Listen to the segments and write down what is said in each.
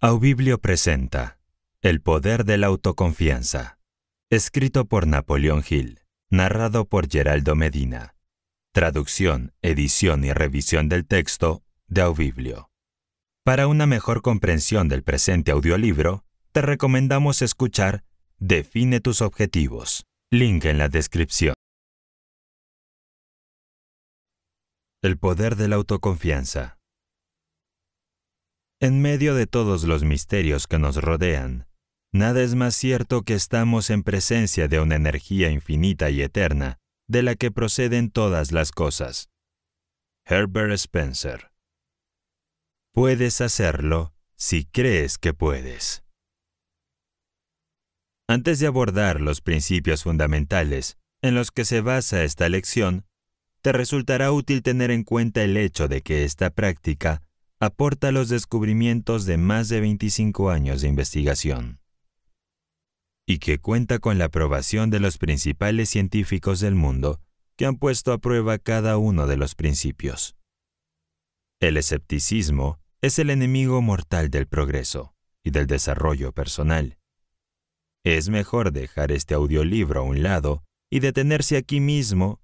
Aubiblio presenta El poder de la autoconfianza, escrito por Napoleón Hill, narrado por Geraldo Medina. Traducción, edición y revisión del texto de Aubiblio. Para una mejor comprensión del presente audiolibro, te recomendamos escuchar Define tus objetivos. Link en la descripción. El poder de la autoconfianza. En medio de todos los misterios que nos rodean, nada es más cierto que estamos en presencia de una energía infinita y eterna, de la que proceden todas las cosas. Herbert Spencer. Puedes hacerlo si crees que puedes. Antes de abordar los principios fundamentales en los que se basa esta lección, te resultará útil tener en cuenta el hecho de que esta práctica aporta los descubrimientos de más de 25 años de investigación y que cuenta con la aprobación de los principales científicos del mundo que han puesto a prueba cada uno de los principios. El escepticismo es el enemigo mortal del progreso y del desarrollo personal. Es mejor dejar este audiolibro a un lado y detenerse aquí mismo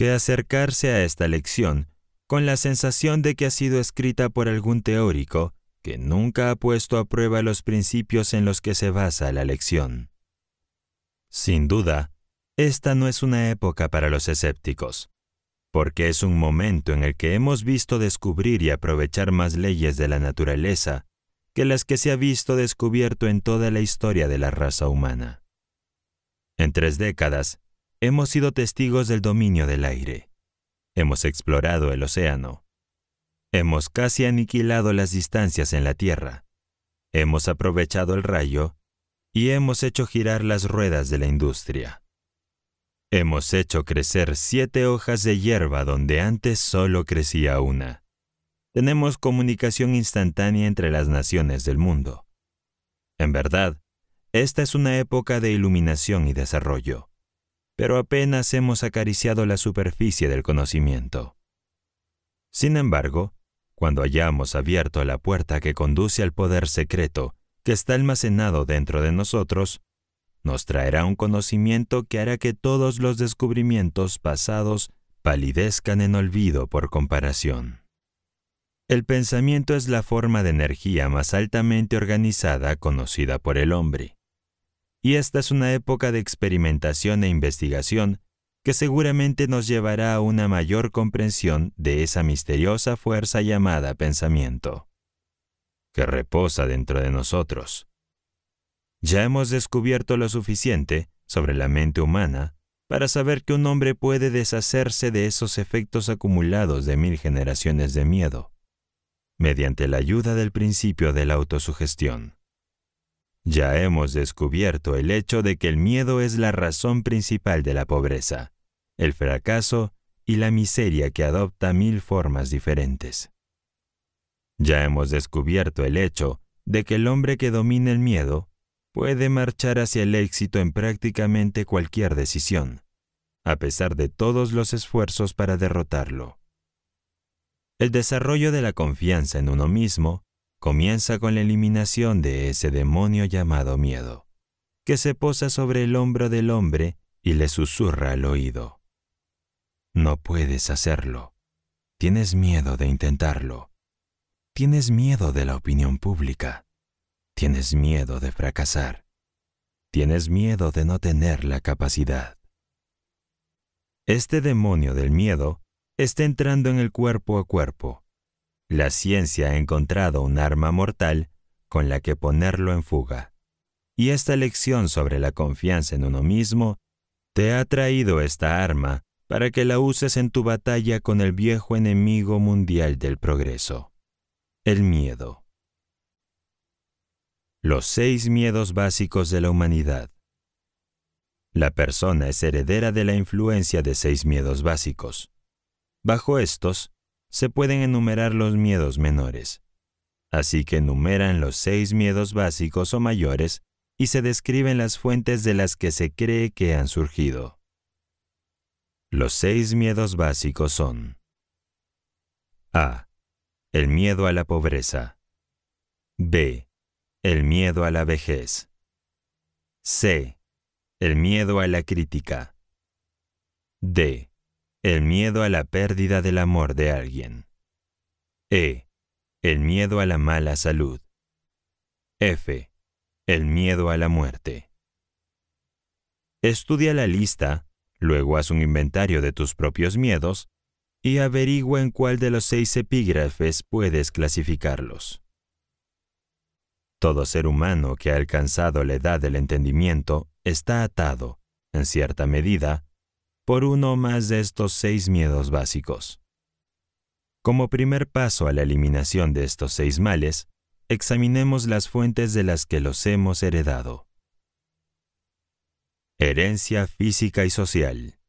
que acercarse a esta lección con la sensación de que ha sido escrita por algún teórico que nunca ha puesto a prueba los principios en los que se basa la lección. Sin duda, esta no es una época para los escépticos, porque es un momento en el que hemos visto descubrir y aprovechar más leyes de la naturaleza que las que se ha visto descubierto en toda la historia de la raza humana. En tres décadas, hemos sido testigos del dominio del aire Hemos explorado el océano. Hemos casi aniquilado las distancias en la Tierra. Hemos aprovechado el rayo y hemos hecho girar las ruedas de la industria. Hemos hecho crecer siete hojas de hierba donde antes solo crecía una. Tenemos comunicación instantánea entre las naciones del mundo. En verdad, esta es una época de iluminación y desarrollo pero apenas hemos acariciado la superficie del conocimiento. Sin embargo, cuando hayamos abierto la puerta que conduce al poder secreto que está almacenado dentro de nosotros, nos traerá un conocimiento que hará que todos los descubrimientos pasados palidezcan en olvido por comparación. El pensamiento es la forma de energía más altamente organizada conocida por el hombre y esta es una época de experimentación e investigación que seguramente nos llevará a una mayor comprensión de esa misteriosa fuerza llamada pensamiento, que reposa dentro de nosotros. Ya hemos descubierto lo suficiente sobre la mente humana para saber que un hombre puede deshacerse de esos efectos acumulados de mil generaciones de miedo, mediante la ayuda del principio de la autosugestión. Ya hemos descubierto el hecho de que el miedo es la razón principal de la pobreza, el fracaso y la miseria que adopta mil formas diferentes. Ya hemos descubierto el hecho de que el hombre que domina el miedo puede marchar hacia el éxito en prácticamente cualquier decisión, a pesar de todos los esfuerzos para derrotarlo. El desarrollo de la confianza en uno mismo comienza con la eliminación de ese demonio llamado miedo, que se posa sobre el hombro del hombre y le susurra al oído. No puedes hacerlo. Tienes miedo de intentarlo. Tienes miedo de la opinión pública. Tienes miedo de fracasar. Tienes miedo de no tener la capacidad. Este demonio del miedo está entrando en el cuerpo a cuerpo la ciencia ha encontrado un arma mortal con la que ponerlo en fuga. Y esta lección sobre la confianza en uno mismo te ha traído esta arma para que la uses en tu batalla con el viejo enemigo mundial del progreso, el miedo. Los seis miedos básicos de la humanidad. La persona es heredera de la influencia de seis miedos básicos. Bajo estos, se pueden enumerar los miedos menores. Así que enumeran los seis miedos básicos o mayores y se describen las fuentes de las que se cree que han surgido. Los seis miedos básicos son A. El miedo a la pobreza. B. El miedo a la vejez. C. El miedo a la crítica. D. El miedo a la pérdida del amor de alguien. E. El miedo a la mala salud. F. El miedo a la muerte. Estudia la lista, luego haz un inventario de tus propios miedos y averigua en cuál de los seis epígrafes puedes clasificarlos. Todo ser humano que ha alcanzado la edad del entendimiento está atado, en cierta medida, por uno más de estos seis miedos básicos. Como primer paso a la eliminación de estos seis males, examinemos las fuentes de las que los hemos heredado. Herencia física y social.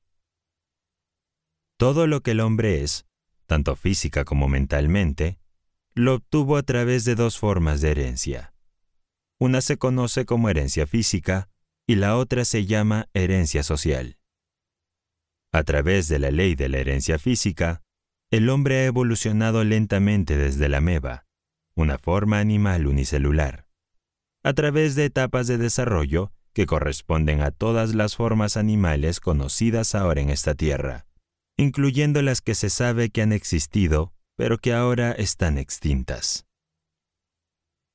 Todo lo que el hombre es, tanto física como mentalmente, lo obtuvo a través de dos formas de herencia. Una se conoce como herencia física y la otra se llama herencia social. A través de la ley de la herencia física, el hombre ha evolucionado lentamente desde la ameba, una forma animal unicelular, a través de etapas de desarrollo que corresponden a todas las formas animales conocidas ahora en esta tierra, incluyendo las que se sabe que han existido, pero que ahora están extintas.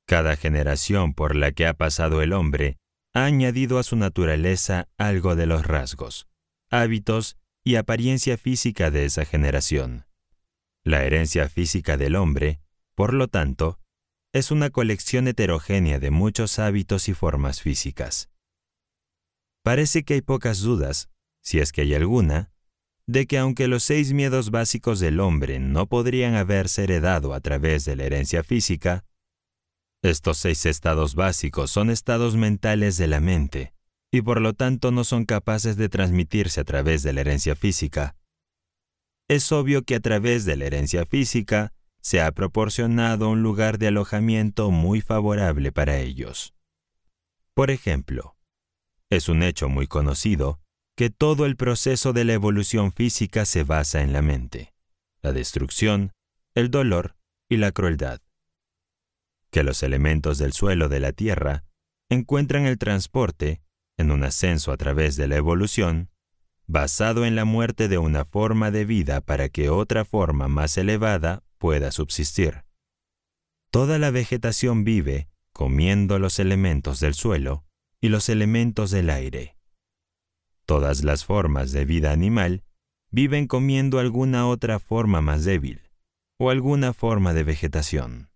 Cada generación por la que ha pasado el hombre ha añadido a su naturaleza algo de los rasgos, hábitos y apariencia física de esa generación. La herencia física del hombre, por lo tanto, es una colección heterogénea de muchos hábitos y formas físicas. Parece que hay pocas dudas, si es que hay alguna, de que aunque los seis miedos básicos del hombre no podrían haberse heredado a través de la herencia física, estos seis estados básicos son estados mentales de la mente, y por lo tanto no son capaces de transmitirse a través de la herencia física. Es obvio que a través de la herencia física se ha proporcionado un lugar de alojamiento muy favorable para ellos. Por ejemplo, es un hecho muy conocido que todo el proceso de la evolución física se basa en la mente, la destrucción, el dolor y la crueldad. Que los elementos del suelo de la Tierra encuentran el transporte en un ascenso a través de la evolución, basado en la muerte de una forma de vida para que otra forma más elevada pueda subsistir. Toda la vegetación vive comiendo los elementos del suelo y los elementos del aire. Todas las formas de vida animal viven comiendo alguna otra forma más débil o alguna forma de vegetación.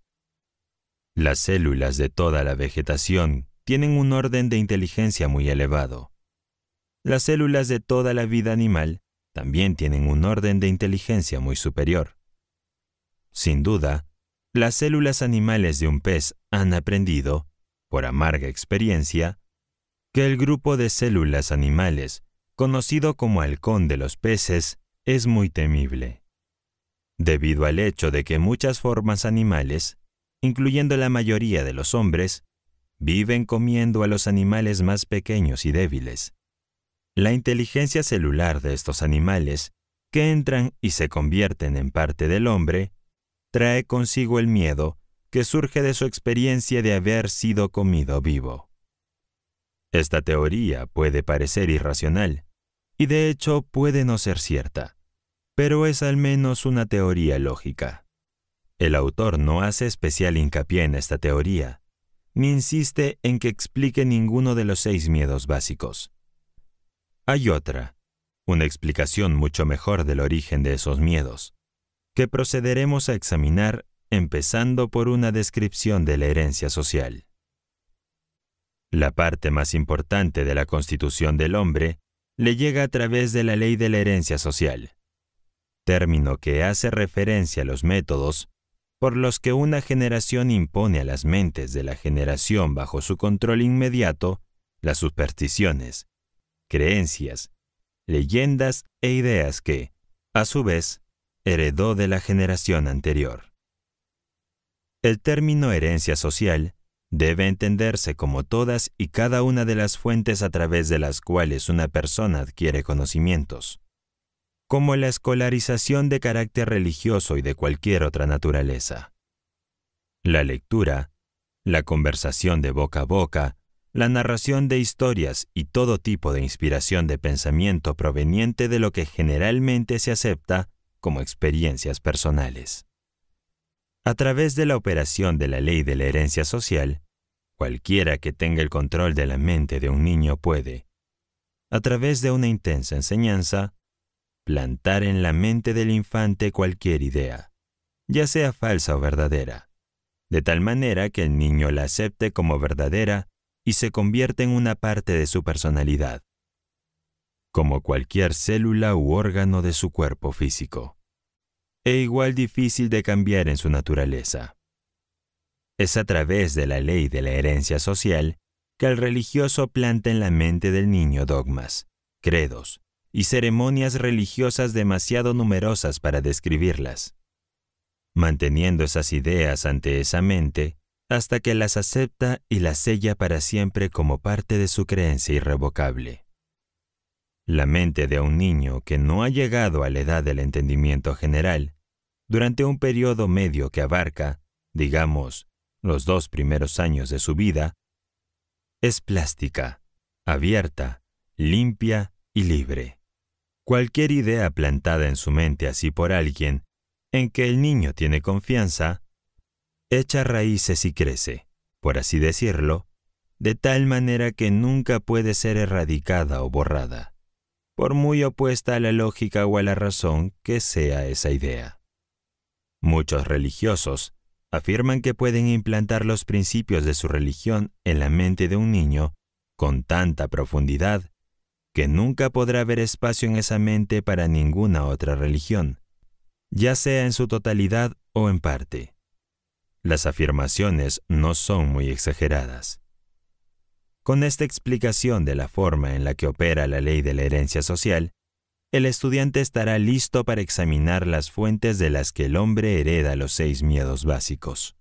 Las células de toda la vegetación tienen un orden de inteligencia muy elevado. Las células de toda la vida animal también tienen un orden de inteligencia muy superior. Sin duda, las células animales de un pez han aprendido, por amarga experiencia, que el grupo de células animales, conocido como halcón de los peces, es muy temible. Debido al hecho de que muchas formas animales, incluyendo la mayoría de los hombres, viven comiendo a los animales más pequeños y débiles. La inteligencia celular de estos animales, que entran y se convierten en parte del hombre, trae consigo el miedo que surge de su experiencia de haber sido comido vivo. Esta teoría puede parecer irracional, y de hecho puede no ser cierta, pero es al menos una teoría lógica. El autor no hace especial hincapié en esta teoría, ni insiste en que explique ninguno de los seis miedos básicos. Hay otra, una explicación mucho mejor del origen de esos miedos, que procederemos a examinar empezando por una descripción de la herencia social. La parte más importante de la constitución del hombre le llega a través de la ley de la herencia social, término que hace referencia a los métodos por los que una generación impone a las mentes de la generación bajo su control inmediato las supersticiones, creencias, leyendas e ideas que, a su vez, heredó de la generación anterior. El término herencia social debe entenderse como todas y cada una de las fuentes a través de las cuales una persona adquiere conocimientos. Como la escolarización de carácter religioso y de cualquier otra naturaleza. La lectura, la conversación de boca a boca, la narración de historias y todo tipo de inspiración de pensamiento proveniente de lo que generalmente se acepta como experiencias personales. A través de la operación de la ley de la herencia social, cualquiera que tenga el control de la mente de un niño puede, a través de una intensa enseñanza, plantar en la mente del infante cualquier idea, ya sea falsa o verdadera, de tal manera que el niño la acepte como verdadera y se convierte en una parte de su personalidad, como cualquier célula u órgano de su cuerpo físico, e igual difícil de cambiar en su naturaleza. Es a través de la ley de la herencia social que el religioso planta en la mente del niño dogmas, credos y ceremonias religiosas demasiado numerosas para describirlas. Manteniendo esas ideas ante esa mente, hasta que las acepta y las sella para siempre como parte de su creencia irrevocable. La mente de un niño que no ha llegado a la edad del entendimiento general, durante un periodo medio que abarca, digamos, los dos primeros años de su vida, es plástica, abierta, limpia y libre. Cualquier idea plantada en su mente así por alguien, en que el niño tiene confianza, echa raíces y crece, por así decirlo, de tal manera que nunca puede ser erradicada o borrada, por muy opuesta a la lógica o a la razón que sea esa idea. Muchos religiosos afirman que pueden implantar los principios de su religión en la mente de un niño con tanta profundidad que nunca podrá haber espacio en esa mente para ninguna otra religión, ya sea en su totalidad o en parte. Las afirmaciones no son muy exageradas. Con esta explicación de la forma en la que opera la ley de la herencia social, el estudiante estará listo para examinar las fuentes de las que el hombre hereda los seis miedos básicos.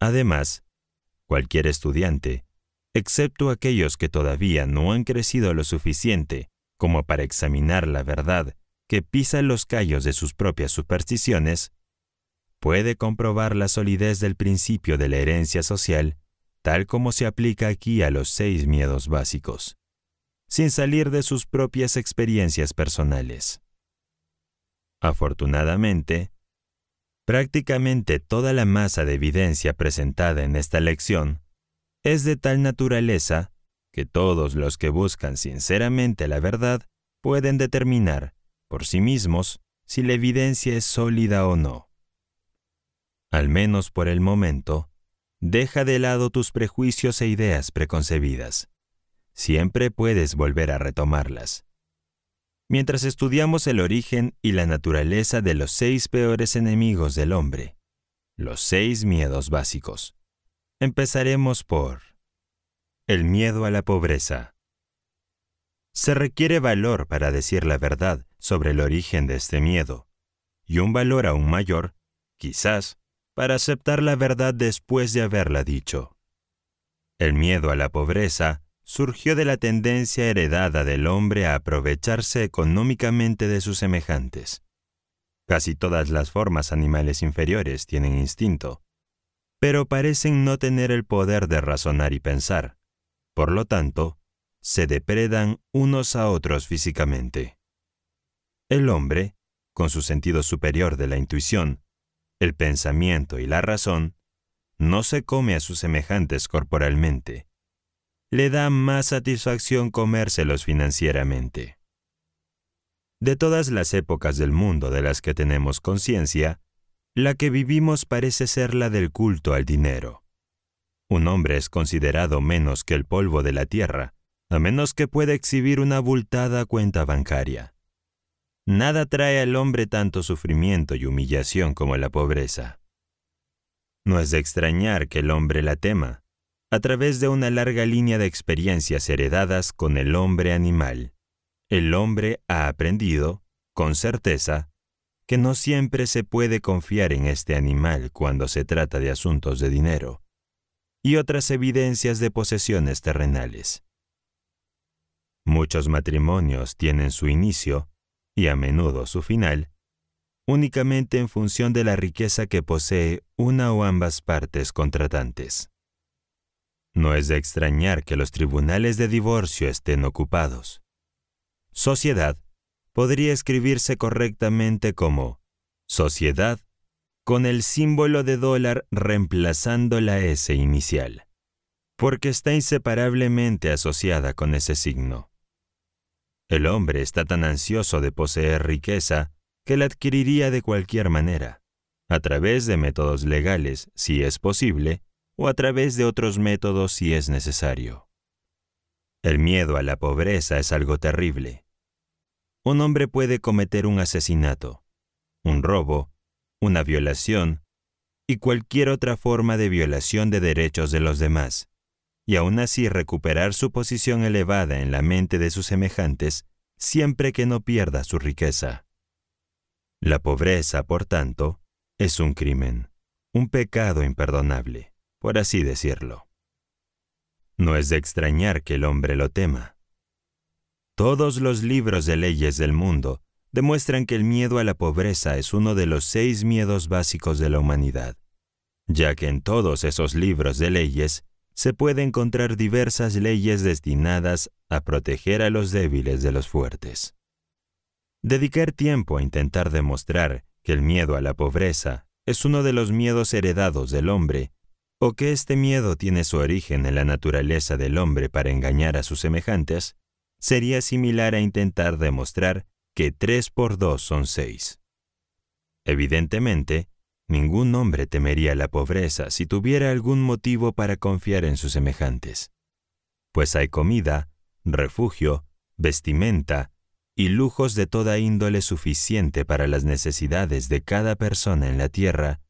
Además, cualquier estudiante, excepto aquellos que todavía no han crecido lo suficiente como para examinar la verdad que pisa los callos de sus propias supersticiones, puede comprobar la solidez del principio de la herencia social tal como se aplica aquí a los seis miedos básicos, sin salir de sus propias experiencias personales. Afortunadamente, prácticamente toda la masa de evidencia presentada en esta lección es de tal naturaleza que todos los que buscan sinceramente la verdad pueden determinar por sí mismos si la evidencia es sólida o no al menos por el momento, deja de lado tus prejuicios e ideas preconcebidas. Siempre puedes volver a retomarlas. Mientras estudiamos el origen y la naturaleza de los seis peores enemigos del hombre, los seis miedos básicos, empezaremos por el miedo a la pobreza. Se requiere valor para decir la verdad sobre el origen de este miedo, y un valor aún mayor, quizás, para aceptar la verdad después de haberla dicho. El miedo a la pobreza surgió de la tendencia heredada del hombre a aprovecharse económicamente de sus semejantes. Casi todas las formas animales inferiores tienen instinto, pero parecen no tener el poder de razonar y pensar. Por lo tanto, se depredan unos a otros físicamente. El hombre, con su sentido superior de la intuición, el pensamiento y la razón, no se come a sus semejantes corporalmente. Le da más satisfacción comérselos financieramente. De todas las épocas del mundo de las que tenemos conciencia, la que vivimos parece ser la del culto al dinero. Un hombre es considerado menos que el polvo de la tierra, a menos que pueda exhibir una abultada cuenta bancaria. Nada trae al hombre tanto sufrimiento y humillación como la pobreza. No es de extrañar que el hombre la tema, a través de una larga línea de experiencias heredadas con el hombre animal. El hombre ha aprendido, con certeza, que no siempre se puede confiar en este animal cuando se trata de asuntos de dinero y otras evidencias de posesiones terrenales. Muchos matrimonios tienen su inicio y a menudo su final, únicamente en función de la riqueza que posee una o ambas partes contratantes. No es de extrañar que los tribunales de divorcio estén ocupados. Sociedad podría escribirse correctamente como sociedad con el símbolo de dólar reemplazando la S inicial, porque está inseparablemente asociada con ese signo. El hombre está tan ansioso de poseer riqueza que la adquiriría de cualquier manera, a través de métodos legales, si es posible, o a través de otros métodos si es necesario. El miedo a la pobreza es algo terrible. Un hombre puede cometer un asesinato, un robo, una violación y cualquier otra forma de violación de derechos de los demás, y aún así recuperar su posición elevada en la mente de sus semejantes siempre que no pierda su riqueza. La pobreza, por tanto, es un crimen, un pecado imperdonable, por así decirlo. No es de extrañar que el hombre lo tema. Todos los libros de leyes del mundo demuestran que el miedo a la pobreza es uno de los seis miedos básicos de la humanidad, ya que en todos esos libros de leyes se puede encontrar diversas leyes destinadas a proteger a los débiles de los fuertes. Dedicar tiempo a intentar demostrar que el miedo a la pobreza es uno de los miedos heredados del hombre, o que este miedo tiene su origen en la naturaleza del hombre para engañar a sus semejantes, sería similar a intentar demostrar que tres por dos son seis. Evidentemente, ningún hombre temería la pobreza si tuviera algún motivo para confiar en sus semejantes, pues hay comida, refugio, vestimenta, y lujos de toda índole suficiente para las necesidades de cada persona en la tierra,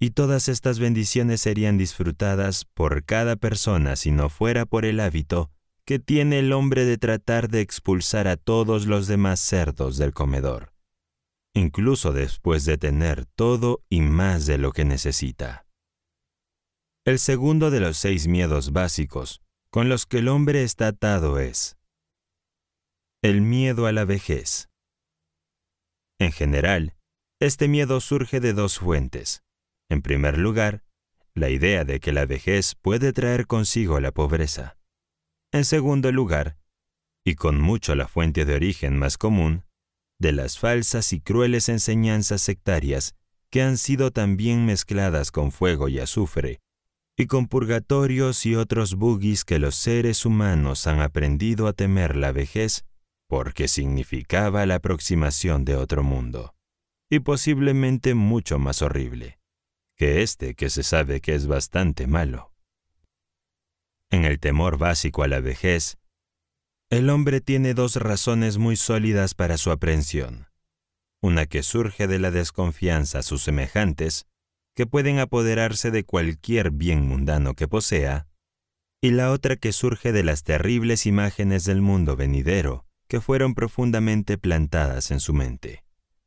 y todas estas bendiciones serían disfrutadas por cada persona si no fuera por el hábito que tiene el hombre de tratar de expulsar a todos los demás cerdos del comedor, incluso después de tener todo y más de lo que necesita. El segundo de los seis miedos básicos con los que el hombre está atado es el miedo a la vejez. En general, este miedo surge de dos fuentes. En primer lugar, la idea de que la vejez puede traer consigo la pobreza. En segundo lugar, y con mucho la fuente de origen más común, de las falsas y crueles enseñanzas sectarias que han sido también mezcladas con fuego y azufre, y con purgatorios y otros bugis que los seres humanos han aprendido a temer la vejez porque significaba la aproximación de otro mundo, y posiblemente mucho más horrible, que este que se sabe que es bastante malo. En el temor básico a la vejez, el hombre tiene dos razones muy sólidas para su aprensión. Una que surge de la desconfianza a sus semejantes, que pueden apoderarse de cualquier bien mundano que posea, y la otra que surge de las terribles imágenes del mundo venidero, que fueron profundamente plantadas en su mente,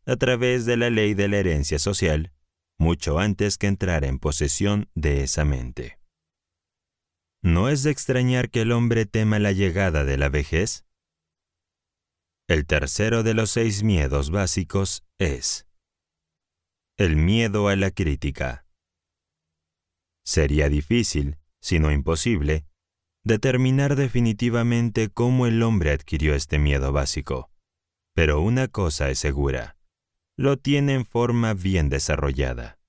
a través de la ley de la herencia social, mucho antes que entrar en posesión de esa mente. ¿No es de extrañar que el hombre tema la llegada de la vejez? El tercero de los seis miedos básicos es el miedo a la crítica. Sería difícil, si no imposible, determinar definitivamente cómo el hombre adquirió este miedo básico. Pero una cosa es segura, lo tiene en forma bien desarrollada.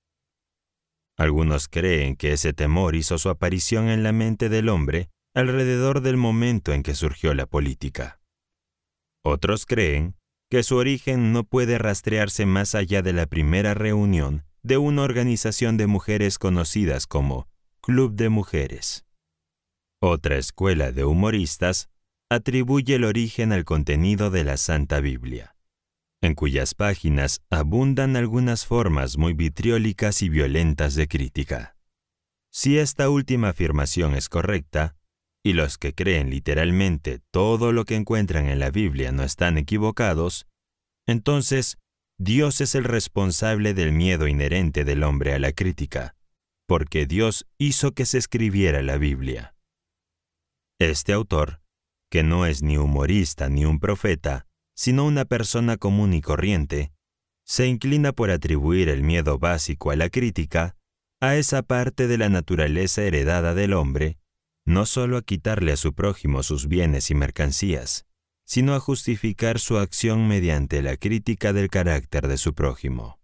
Algunos creen que ese temor hizo su aparición en la mente del hombre alrededor del momento en que surgió la política. Otros creen que su origen no puede rastrearse más allá de la primera reunión de una organización de mujeres conocidas como Club de Mujeres. Otra escuela de humoristas atribuye el origen al contenido de la Santa Biblia, en cuyas páginas abundan algunas formas muy vitriólicas y violentas de crítica. Si esta última afirmación es correcta, y los que creen literalmente todo lo que encuentran en la Biblia no están equivocados, entonces Dios es el responsable del miedo inherente del hombre a la crítica, porque Dios hizo que se escribiera la Biblia. Este autor, que no es ni humorista ni un profeta, sino una persona común y corriente, se inclina por atribuir el miedo básico a la crítica a esa parte de la naturaleza heredada del hombre, no solo a quitarle a su prójimo sus bienes y mercancías, sino a justificar su acción mediante la crítica del carácter de su prójimo.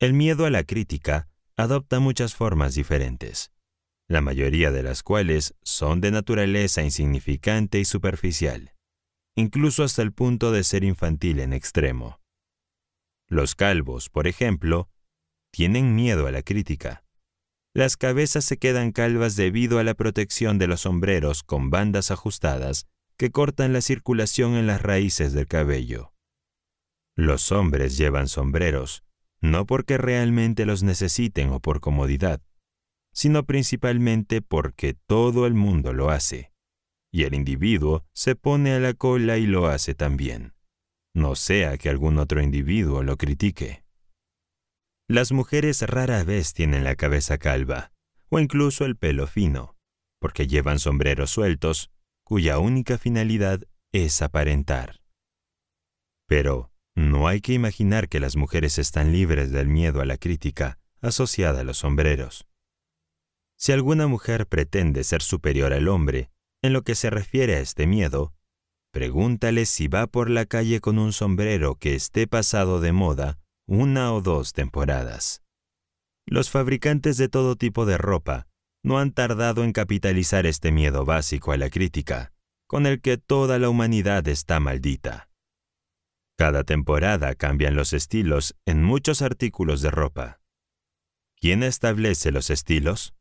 El miedo a la crítica adopta muchas formas diferentes, la mayoría de las cuales son de naturaleza insignificante y superficial, incluso hasta el punto de ser infantil en extremo. Los calvos, por ejemplo, tienen miedo a la crítica. Las cabezas se quedan calvas debido a la protección de los sombreros con bandas ajustadas que cortan la circulación en las raíces del cabello. Los hombres llevan sombreros, no porque realmente los necesiten o por comodidad, sino principalmente porque todo el mundo lo hace, y el individuo se pone a la cola y lo hace también, no sea que algún otro individuo lo critique. Las mujeres rara vez tienen la cabeza calva, o incluso el pelo fino, porque llevan sombreros sueltos, cuya única finalidad es aparentar. Pero no hay que imaginar que las mujeres están libres del miedo a la crítica asociada a los sombreros. Si alguna mujer pretende ser superior al hombre en lo que se refiere a este miedo, pregúntale si va por la calle con un sombrero que esté pasado de moda una o dos temporadas. Los fabricantes de todo tipo de ropa no han tardado en capitalizar este miedo básico a la crítica, con el que toda la humanidad está maldita. Cada temporada cambian los estilos en muchos artículos de ropa. ¿Quién establece los estilos?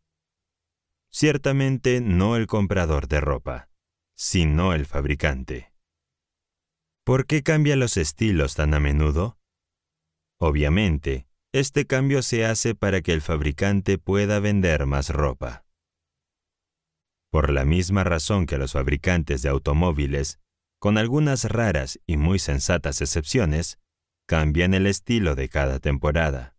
Ciertamente no el comprador de ropa, sino el fabricante. ¿Por qué cambia los estilos tan a menudo? Obviamente, este cambio se hace para que el fabricante pueda vender más ropa. Por la misma razón que los fabricantes de automóviles, con algunas raras y muy sensatas excepciones, cambian el estilo de cada temporada.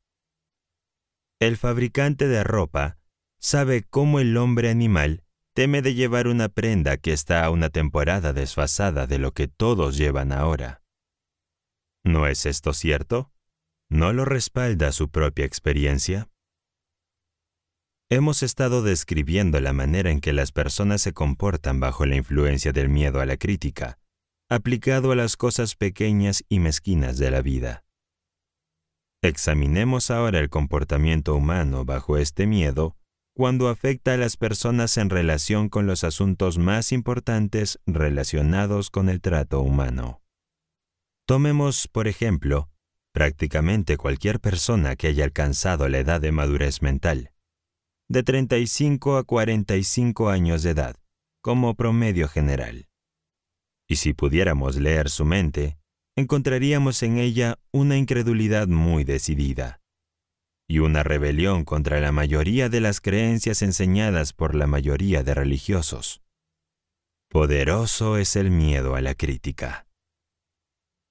El fabricante de ropa sabe cómo el hombre animal teme de llevar una prenda que está a una temporada desfasada de lo que todos llevan ahora. ¿No es esto cierto? ¿No lo respalda su propia experiencia? Hemos estado describiendo la manera en que las personas se comportan bajo la influencia del miedo a la crítica, aplicado a las cosas pequeñas y mezquinas de la vida. Examinemos ahora el comportamiento humano bajo este miedo cuando afecta a las personas en relación con los asuntos más importantes relacionados con el trato humano. Tomemos, por ejemplo, prácticamente cualquier persona que haya alcanzado la edad de madurez mental, de 35 a 45 años de edad, como promedio general. Y si pudiéramos leer su mente, encontraríamos en ella una incredulidad muy decidida y una rebelión contra la mayoría de las creencias enseñadas por la mayoría de religiosos. Poderoso es el miedo a la crítica.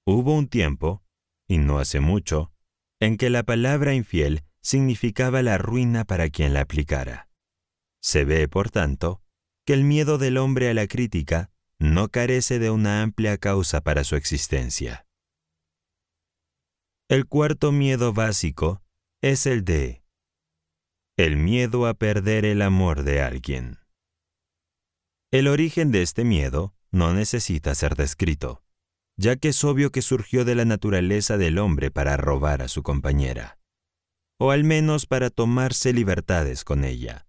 Hubo un tiempo y no hace mucho, en que la palabra infiel significaba la ruina para quien la aplicara. Se ve, por tanto, que el miedo del hombre a la crítica no carece de una amplia causa para su existencia. El cuarto miedo básico es el de el miedo a perder el amor de alguien. El origen de este miedo no necesita ser descrito ya que es obvio que surgió de la naturaleza del hombre para robar a su compañera, o al menos para tomarse libertades con ella,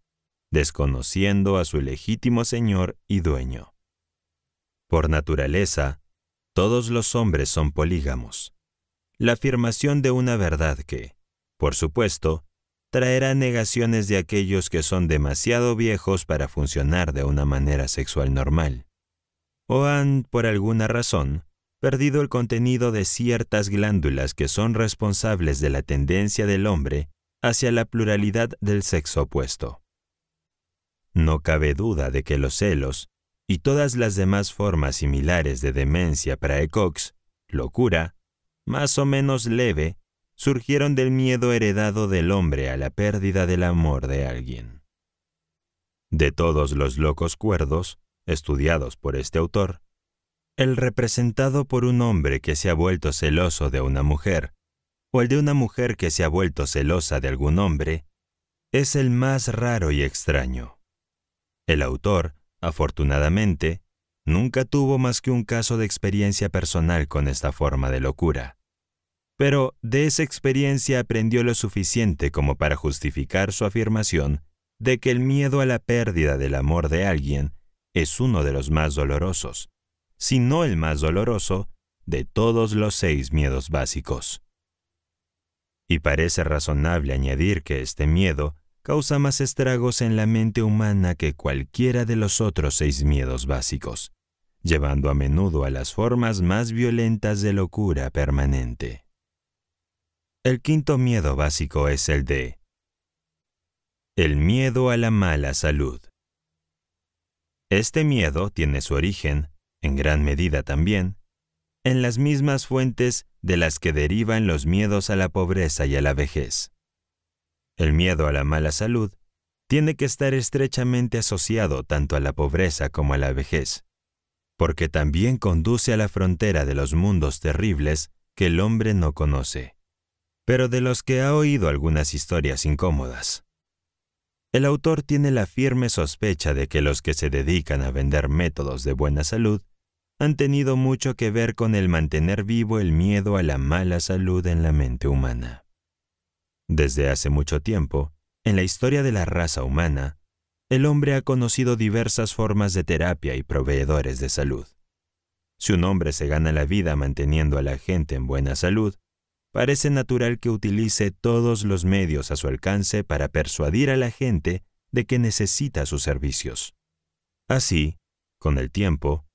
desconociendo a su legítimo señor y dueño. Por naturaleza, todos los hombres son polígamos. La afirmación de una verdad que, por supuesto, traerá negaciones de aquellos que son demasiado viejos para funcionar de una manera sexual normal, o han, por alguna razón, perdido el contenido de ciertas glándulas que son responsables de la tendencia del hombre hacia la pluralidad del sexo opuesto. No cabe duda de que los celos y todas las demás formas similares de demencia praecox, locura, más o menos leve, surgieron del miedo heredado del hombre a la pérdida del amor de alguien. De todos los locos cuerdos, estudiados por este autor, el representado por un hombre que se ha vuelto celoso de una mujer, o el de una mujer que se ha vuelto celosa de algún hombre, es el más raro y extraño. El autor, afortunadamente, nunca tuvo más que un caso de experiencia personal con esta forma de locura. Pero de esa experiencia aprendió lo suficiente como para justificar su afirmación de que el miedo a la pérdida del amor de alguien es uno de los más dolorosos, si no el más doloroso, de todos los seis miedos básicos. Y parece razonable añadir que este miedo causa más estragos en la mente humana que cualquiera de los otros seis miedos básicos, llevando a menudo a las formas más violentas de locura permanente. El quinto miedo básico es el de el miedo a la mala salud. Este miedo tiene su origen en gran medida también, en las mismas fuentes de las que derivan los miedos a la pobreza y a la vejez. El miedo a la mala salud tiene que estar estrechamente asociado tanto a la pobreza como a la vejez, porque también conduce a la frontera de los mundos terribles que el hombre no conoce, pero de los que ha oído algunas historias incómodas. El autor tiene la firme sospecha de que los que se dedican a vender métodos de buena salud han tenido mucho que ver con el mantener vivo el miedo a la mala salud en la mente humana. Desde hace mucho tiempo, en la historia de la raza humana, el hombre ha conocido diversas formas de terapia y proveedores de salud. Si un hombre se gana la vida manteniendo a la gente en buena salud, parece natural que utilice todos los medios a su alcance para persuadir a la gente de que necesita sus servicios. Así, con el tiempo,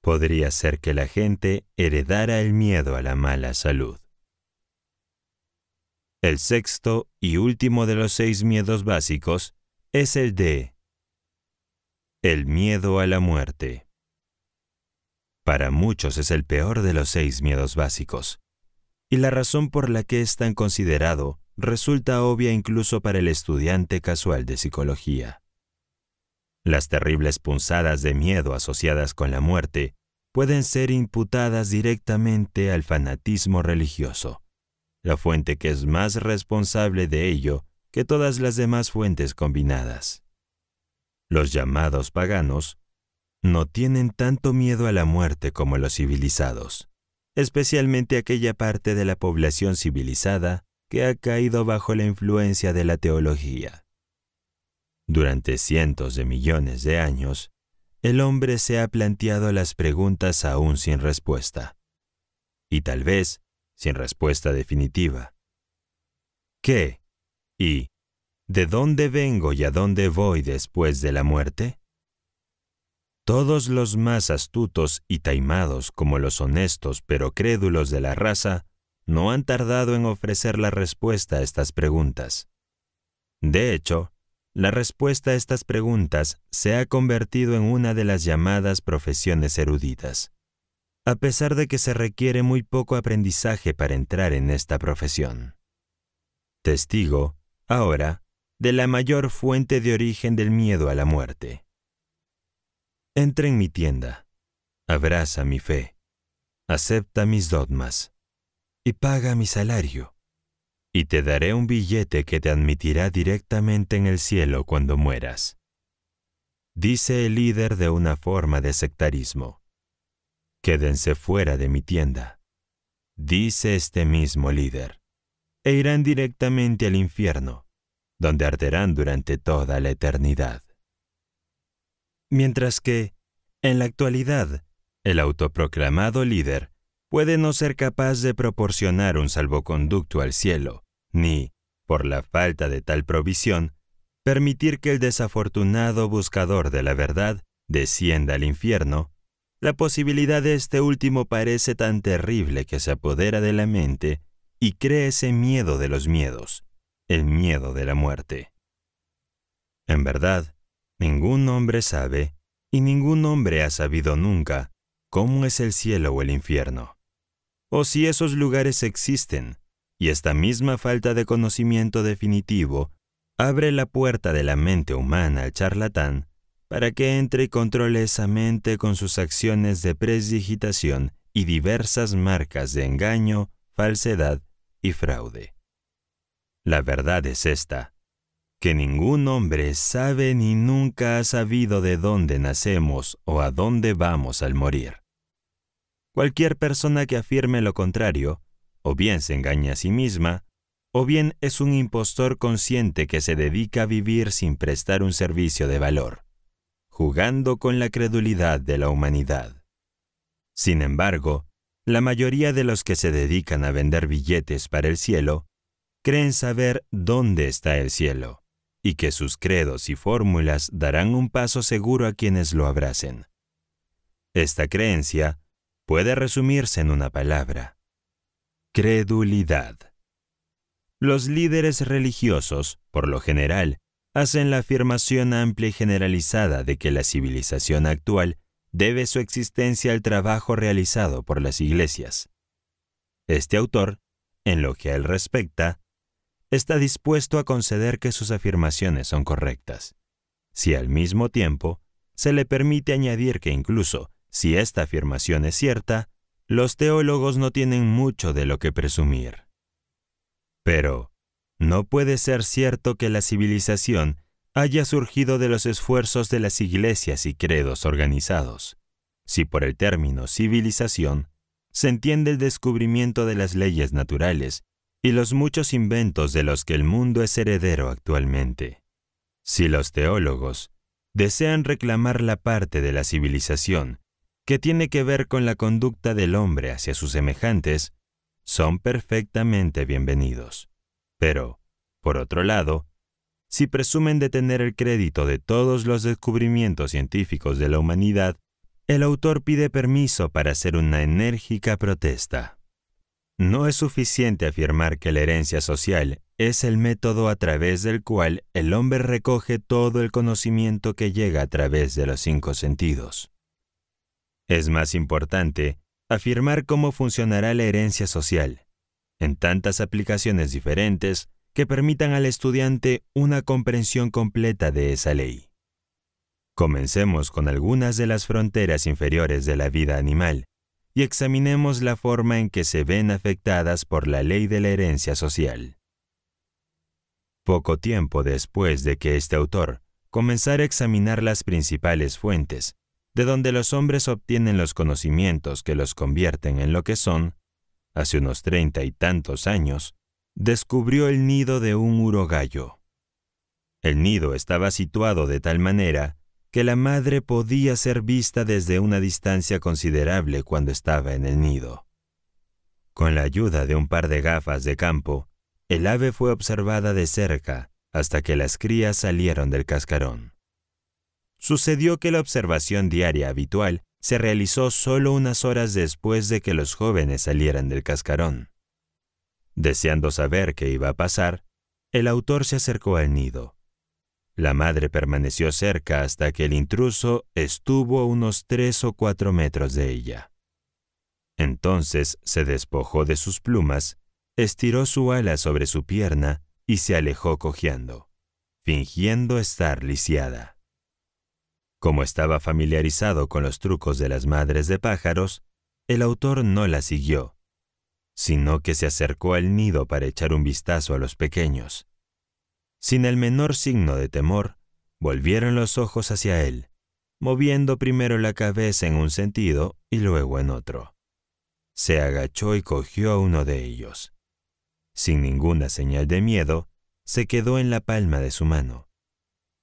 podría ser que la gente heredara el miedo a la mala salud. El sexto y último de los seis miedos básicos es el de el miedo a la muerte. Para muchos es el peor de los seis miedos básicos, y la razón por la que es tan considerado resulta obvia incluso para el estudiante casual de psicología. Las terribles punzadas de miedo asociadas con la muerte pueden ser imputadas directamente al fanatismo religioso, la fuente que es más responsable de ello que todas las demás fuentes combinadas. Los llamados paganos no tienen tanto miedo a la muerte como los civilizados, especialmente aquella parte de la población civilizada que ha caído bajo la influencia de la teología. Durante cientos de millones de años, el hombre se ha planteado las preguntas aún sin respuesta. Y tal vez sin respuesta definitiva. ¿Qué? ¿Y de dónde vengo y a dónde voy después de la muerte? Todos los más astutos y taimados como los honestos pero crédulos de la raza no han tardado en ofrecer la respuesta a estas preguntas. De hecho, la respuesta a estas preguntas se ha convertido en una de las llamadas profesiones eruditas, a pesar de que se requiere muy poco aprendizaje para entrar en esta profesión. Testigo, ahora, de la mayor fuente de origen del miedo a la muerte. Entra en mi tienda, abraza mi fe, acepta mis dogmas y paga mi salario y te daré un billete que te admitirá directamente en el cielo cuando mueras. Dice el líder de una forma de sectarismo. Quédense fuera de mi tienda. Dice este mismo líder. E irán directamente al infierno, donde arderán durante toda la eternidad. Mientras que, en la actualidad, el autoproclamado líder puede no ser capaz de proporcionar un salvoconducto al cielo, ni, por la falta de tal provisión, permitir que el desafortunado buscador de la verdad descienda al infierno, la posibilidad de este último parece tan terrible que se apodera de la mente y cree ese miedo de los miedos, el miedo de la muerte. En verdad, ningún hombre sabe, y ningún hombre ha sabido nunca, cómo es el cielo o el infierno o si esos lugares existen, y esta misma falta de conocimiento definitivo abre la puerta de la mente humana al charlatán para que entre y controle esa mente con sus acciones de presdigitación y diversas marcas de engaño, falsedad y fraude. La verdad es esta, que ningún hombre sabe ni nunca ha sabido de dónde nacemos o a dónde vamos al morir. Cualquier persona que afirme lo contrario, o bien se engaña a sí misma, o bien es un impostor consciente que se dedica a vivir sin prestar un servicio de valor, jugando con la credulidad de la humanidad. Sin embargo, la mayoría de los que se dedican a vender billetes para el cielo creen saber dónde está el cielo y que sus credos y fórmulas darán un paso seguro a quienes lo abracen. Esta creencia puede resumirse en una palabra. Credulidad. Los líderes religiosos, por lo general, hacen la afirmación amplia y generalizada de que la civilización actual debe su existencia al trabajo realizado por las iglesias. Este autor, en lo que a él respecta, está dispuesto a conceder que sus afirmaciones son correctas, si al mismo tiempo se le permite añadir que incluso si esta afirmación es cierta, los teólogos no tienen mucho de lo que presumir. Pero, no puede ser cierto que la civilización haya surgido de los esfuerzos de las iglesias y credos organizados, si por el término civilización se entiende el descubrimiento de las leyes naturales y los muchos inventos de los que el mundo es heredero actualmente. Si los teólogos desean reclamar la parte de la civilización que tiene que ver con la conducta del hombre hacia sus semejantes, son perfectamente bienvenidos. Pero, por otro lado, si presumen de tener el crédito de todos los descubrimientos científicos de la humanidad, el autor pide permiso para hacer una enérgica protesta. No es suficiente afirmar que la herencia social es el método a través del cual el hombre recoge todo el conocimiento que llega a través de los cinco sentidos. Es más importante afirmar cómo funcionará la herencia social, en tantas aplicaciones diferentes que permitan al estudiante una comprensión completa de esa ley. Comencemos con algunas de las fronteras inferiores de la vida animal y examinemos la forma en que se ven afectadas por la ley de la herencia social. Poco tiempo después de que este autor comenzara a examinar las principales fuentes, de donde los hombres obtienen los conocimientos que los convierten en lo que son, hace unos treinta y tantos años, descubrió el nido de un urogallo. El nido estaba situado de tal manera que la madre podía ser vista desde una distancia considerable cuando estaba en el nido. Con la ayuda de un par de gafas de campo, el ave fue observada de cerca hasta que las crías salieron del cascarón. Sucedió que la observación diaria habitual se realizó solo unas horas después de que los jóvenes salieran del cascarón. Deseando saber qué iba a pasar, el autor se acercó al nido. La madre permaneció cerca hasta que el intruso estuvo a unos tres o cuatro metros de ella. Entonces se despojó de sus plumas, estiró su ala sobre su pierna y se alejó cojeando, fingiendo estar lisiada. Como estaba familiarizado con los trucos de las madres de pájaros, el autor no la siguió, sino que se acercó al nido para echar un vistazo a los pequeños. Sin el menor signo de temor, volvieron los ojos hacia él, moviendo primero la cabeza en un sentido y luego en otro. Se agachó y cogió a uno de ellos. Sin ninguna señal de miedo, se quedó en la palma de su mano.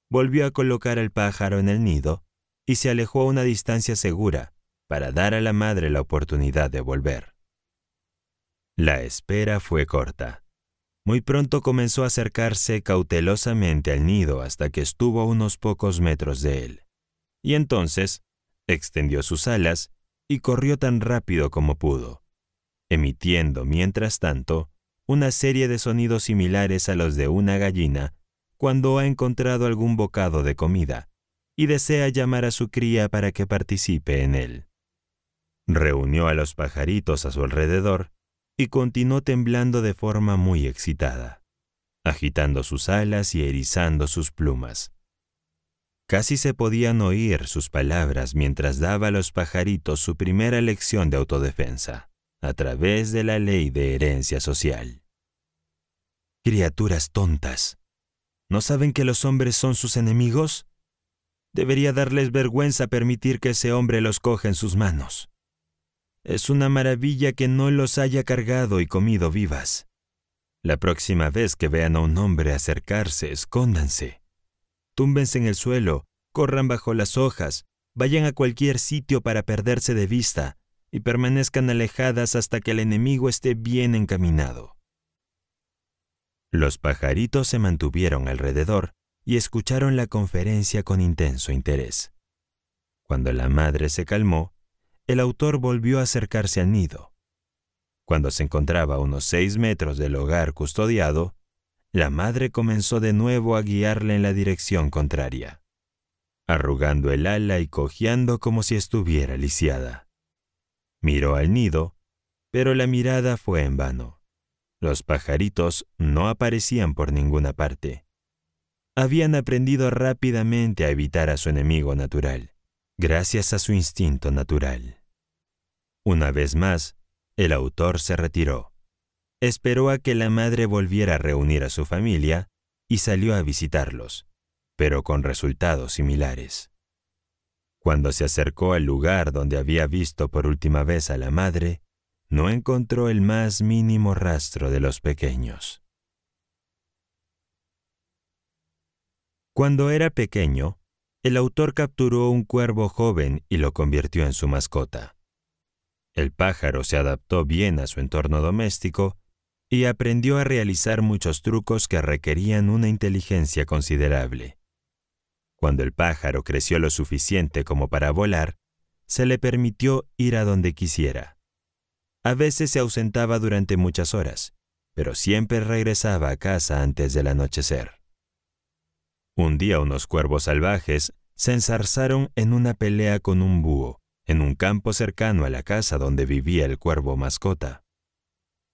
Volvió a colocar al pájaro en el nido y se alejó a una distancia segura para dar a la madre la oportunidad de volver. La espera fue corta. Muy pronto comenzó a acercarse cautelosamente al nido hasta que estuvo a unos pocos metros de él. Y entonces extendió sus alas y corrió tan rápido como pudo, emitiendo, mientras tanto, una serie de sonidos similares a los de una gallina cuando ha encontrado algún bocado de comida y desea llamar a su cría para que participe en él. Reunió a los pajaritos a su alrededor y continuó temblando de forma muy excitada, agitando sus alas y erizando sus plumas. Casi se podían oír sus palabras mientras daba a los pajaritos su primera lección de autodefensa, a través de la ley de herencia social. Criaturas tontas. ¿No saben que los hombres son sus enemigos? Debería darles vergüenza permitir que ese hombre los coja en sus manos. Es una maravilla que no los haya cargado y comido vivas. La próxima vez que vean a un hombre acercarse, escóndanse túmbense en el suelo, corran bajo las hojas, vayan a cualquier sitio para perderse de vista y permanezcan alejadas hasta que el enemigo esté bien encaminado. Los pajaritos se mantuvieron alrededor y escucharon la conferencia con intenso interés. Cuando la madre se calmó, el autor volvió a acercarse al nido. Cuando se encontraba a unos seis metros del hogar custodiado, la madre comenzó de nuevo a guiarle en la dirección contraria, arrugando el ala y cojeando como si estuviera lisiada. Miró al nido, pero la mirada fue en vano. Los pajaritos no aparecían por ninguna parte. Habían aprendido rápidamente a evitar a su enemigo natural, gracias a su instinto natural. Una vez más, el autor se retiró Esperó a que la madre volviera a reunir a su familia y salió a visitarlos, pero con resultados similares. Cuando se acercó al lugar donde había visto por última vez a la madre, no encontró el más mínimo rastro de los pequeños. Cuando era pequeño, el autor capturó un cuervo joven y lo convirtió en su mascota. El pájaro se adaptó bien a su entorno doméstico y aprendió a realizar muchos trucos que requerían una inteligencia considerable. Cuando el pájaro creció lo suficiente como para volar, se le permitió ir a donde quisiera. A veces se ausentaba durante muchas horas, pero siempre regresaba a casa antes del anochecer. Un día unos cuervos salvajes se ensarzaron en una pelea con un búho en un campo cercano a la casa donde vivía el cuervo mascota.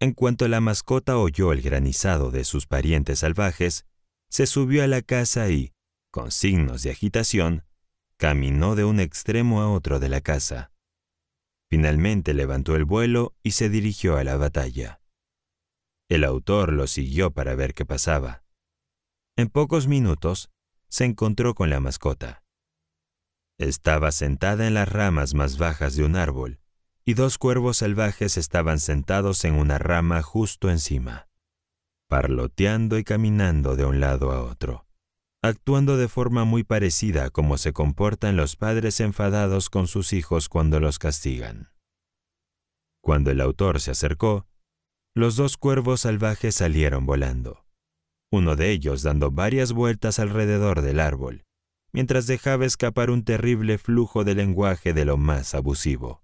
En cuanto la mascota oyó el granizado de sus parientes salvajes, se subió a la casa y, con signos de agitación, caminó de un extremo a otro de la casa. Finalmente levantó el vuelo y se dirigió a la batalla. El autor lo siguió para ver qué pasaba. En pocos minutos se encontró con la mascota. Estaba sentada en las ramas más bajas de un árbol, y dos cuervos salvajes estaban sentados en una rama justo encima, parloteando y caminando de un lado a otro, actuando de forma muy parecida a como se comportan los padres enfadados con sus hijos cuando los castigan. Cuando el autor se acercó, los dos cuervos salvajes salieron volando, uno de ellos dando varias vueltas alrededor del árbol, mientras dejaba escapar un terrible flujo de lenguaje de lo más abusivo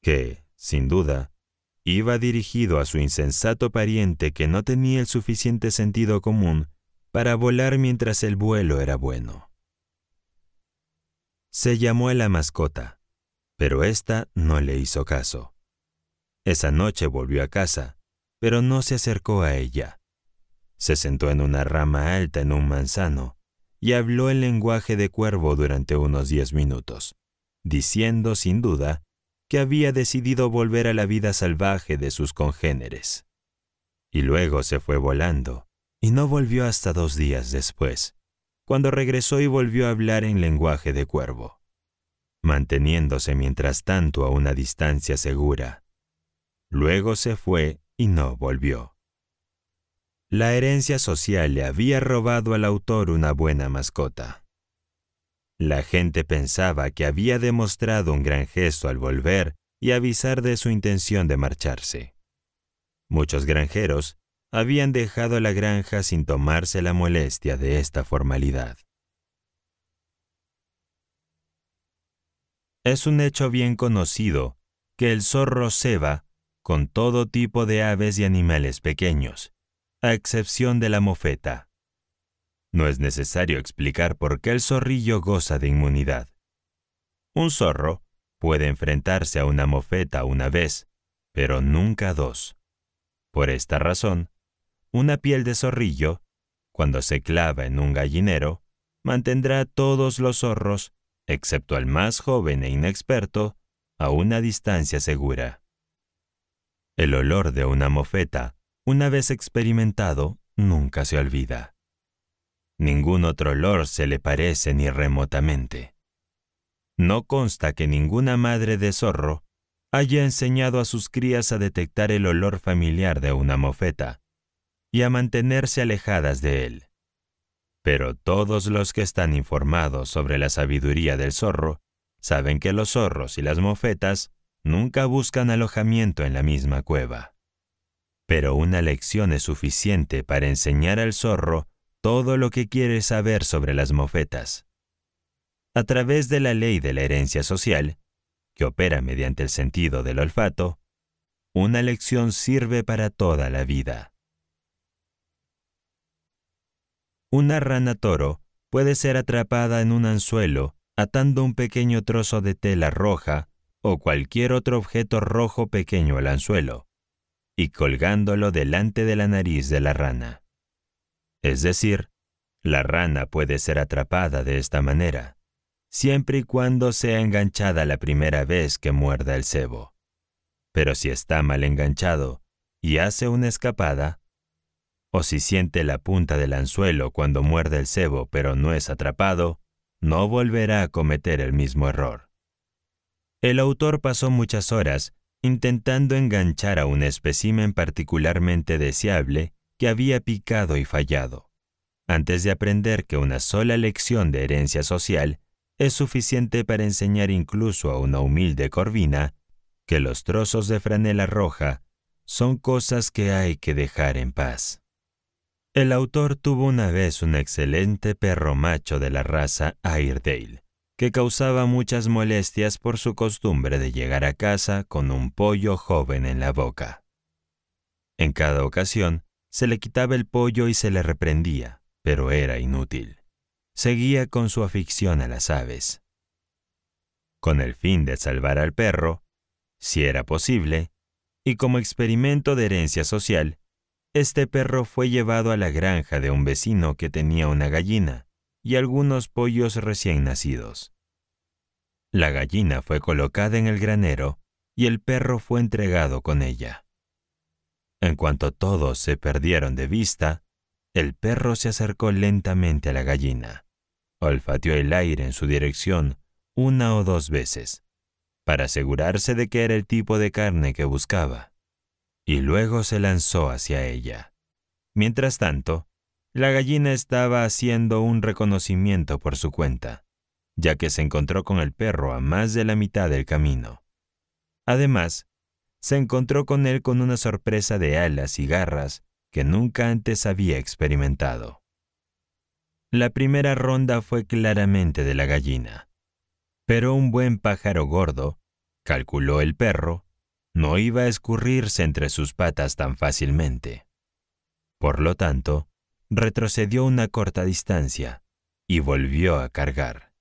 que, sin duda, iba dirigido a su insensato pariente que no tenía el suficiente sentido común para volar mientras el vuelo era bueno. Se llamó a la mascota, pero ésta no le hizo caso. Esa noche volvió a casa, pero no se acercó a ella. Se sentó en una rama alta en un manzano y habló el lenguaje de cuervo durante unos diez minutos, diciendo sin duda que había decidido volver a la vida salvaje de sus congéneres. Y luego se fue volando, y no volvió hasta dos días después, cuando regresó y volvió a hablar en lenguaje de cuervo, manteniéndose mientras tanto a una distancia segura. Luego se fue y no volvió. La herencia social le había robado al autor una buena mascota. La gente pensaba que había demostrado un gran gesto al volver y avisar de su intención de marcharse. Muchos granjeros habían dejado la granja sin tomarse la molestia de esta formalidad. Es un hecho bien conocido que el zorro ceba con todo tipo de aves y animales pequeños, a excepción de la mofeta. No es necesario explicar por qué el zorrillo goza de inmunidad. Un zorro puede enfrentarse a una mofeta una vez, pero nunca dos. Por esta razón, una piel de zorrillo, cuando se clava en un gallinero, mantendrá a todos los zorros, excepto al más joven e inexperto, a una distancia segura. El olor de una mofeta, una vez experimentado, nunca se olvida. Ningún otro olor se le parece ni remotamente. No consta que ninguna madre de zorro haya enseñado a sus crías a detectar el olor familiar de una mofeta y a mantenerse alejadas de él. Pero todos los que están informados sobre la sabiduría del zorro saben que los zorros y las mofetas nunca buscan alojamiento en la misma cueva. Pero una lección es suficiente para enseñar al zorro todo lo que quiere saber sobre las mofetas. A través de la ley de la herencia social, que opera mediante el sentido del olfato, una lección sirve para toda la vida. Una rana toro puede ser atrapada en un anzuelo atando un pequeño trozo de tela roja o cualquier otro objeto rojo pequeño al anzuelo y colgándolo delante de la nariz de la rana. Es decir, la rana puede ser atrapada de esta manera, siempre y cuando sea enganchada la primera vez que muerda el cebo. Pero si está mal enganchado y hace una escapada, o si siente la punta del anzuelo cuando muerde el cebo pero no es atrapado, no volverá a cometer el mismo error. El autor pasó muchas horas intentando enganchar a un espécimen particularmente deseable que había picado y fallado, antes de aprender que una sola lección de herencia social es suficiente para enseñar incluso a una humilde corvina que los trozos de franela roja son cosas que hay que dejar en paz. El autor tuvo una vez un excelente perro macho de la raza Airedale, que causaba muchas molestias por su costumbre de llegar a casa con un pollo joven en la boca. En cada ocasión, se le quitaba el pollo y se le reprendía, pero era inútil. Seguía con su afición a las aves. Con el fin de salvar al perro, si era posible, y como experimento de herencia social, este perro fue llevado a la granja de un vecino que tenía una gallina y algunos pollos recién nacidos. La gallina fue colocada en el granero y el perro fue entregado con ella. En cuanto todos se perdieron de vista, el perro se acercó lentamente a la gallina, olfateó el aire en su dirección una o dos veces, para asegurarse de que era el tipo de carne que buscaba y luego se lanzó hacia ella. Mientras tanto, la gallina estaba haciendo un reconocimiento por su cuenta, ya que se encontró con el perro a más de la mitad del camino. Además, se encontró con él con una sorpresa de alas y garras que nunca antes había experimentado. La primera ronda fue claramente de la gallina, pero un buen pájaro gordo, calculó el perro, no iba a escurrirse entre sus patas tan fácilmente. Por lo tanto, retrocedió una corta distancia y volvió a cargar.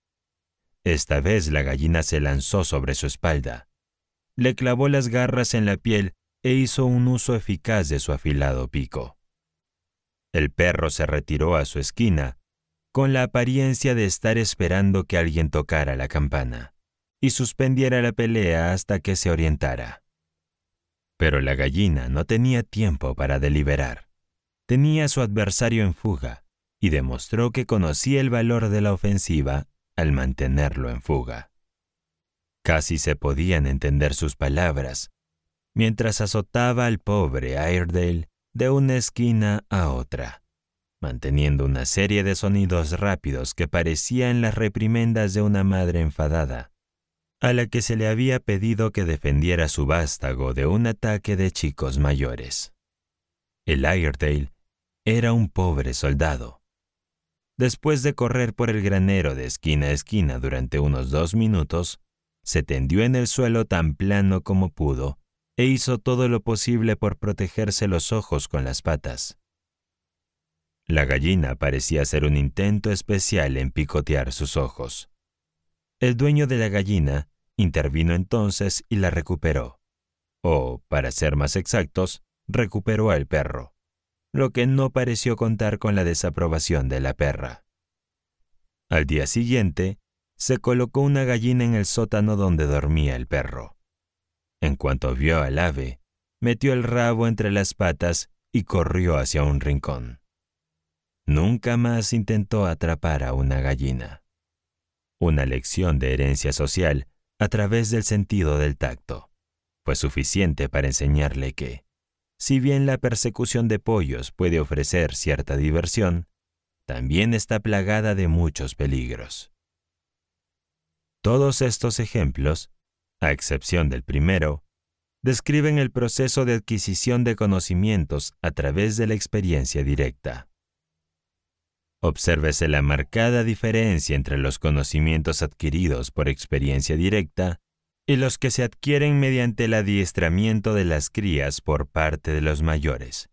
Esta vez la gallina se lanzó sobre su espalda, le clavó las garras en la piel e hizo un uso eficaz de su afilado pico. El perro se retiró a su esquina, con la apariencia de estar esperando que alguien tocara la campana, y suspendiera la pelea hasta que se orientara. Pero la gallina no tenía tiempo para deliberar. Tenía a su adversario en fuga y demostró que conocía el valor de la ofensiva al mantenerlo en fuga. Casi se podían entender sus palabras mientras azotaba al pobre Airedale de una esquina a otra, manteniendo una serie de sonidos rápidos que parecían las reprimendas de una madre enfadada a la que se le había pedido que defendiera su vástago de un ataque de chicos mayores. El Airedale era un pobre soldado. Después de correr por el granero de esquina a esquina durante unos dos minutos, se tendió en el suelo tan plano como pudo e hizo todo lo posible por protegerse los ojos con las patas. La gallina parecía hacer un intento especial en picotear sus ojos. El dueño de la gallina intervino entonces y la recuperó. O, para ser más exactos, recuperó al perro, lo que no pareció contar con la desaprobación de la perra. Al día siguiente, se colocó una gallina en el sótano donde dormía el perro. En cuanto vio al ave, metió el rabo entre las patas y corrió hacia un rincón. Nunca más intentó atrapar a una gallina. Una lección de herencia social a través del sentido del tacto fue suficiente para enseñarle que, si bien la persecución de pollos puede ofrecer cierta diversión, también está plagada de muchos peligros. Todos estos ejemplos, a excepción del primero, describen el proceso de adquisición de conocimientos a través de la experiencia directa. Obsérvese la marcada diferencia entre los conocimientos adquiridos por experiencia directa y los que se adquieren mediante el adiestramiento de las crías por parte de los mayores,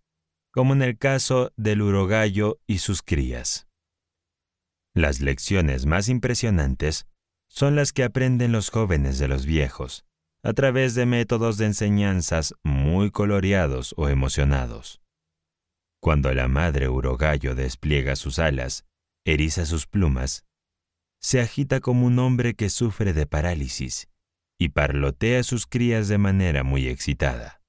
como en el caso del urogallo y sus crías. Las lecciones más impresionantes son las que aprenden los jóvenes de los viejos, a través de métodos de enseñanzas muy coloreados o emocionados. Cuando la madre urogallo despliega sus alas, eriza sus plumas, se agita como un hombre que sufre de parálisis y parlotea a sus crías de manera muy excitada.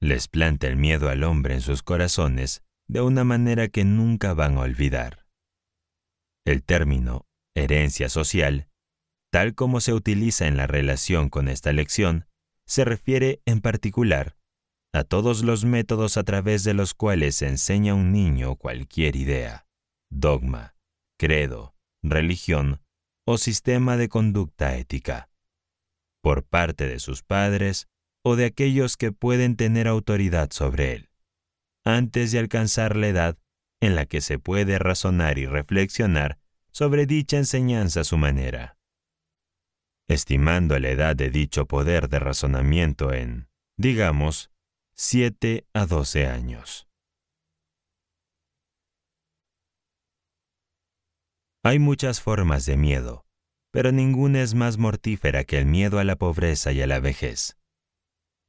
Les planta el miedo al hombre en sus corazones de una manera que nunca van a olvidar. El término herencia social tal como se utiliza en la relación con esta lección, se refiere en particular a todos los métodos a través de los cuales se enseña a un niño cualquier idea, dogma, credo, religión o sistema de conducta ética, por parte de sus padres o de aquellos que pueden tener autoridad sobre él, antes de alcanzar la edad en la que se puede razonar y reflexionar sobre dicha enseñanza a su manera estimando la edad de dicho poder de razonamiento en, digamos, 7 a 12 años. Hay muchas formas de miedo, pero ninguna es más mortífera que el miedo a la pobreza y a la vejez.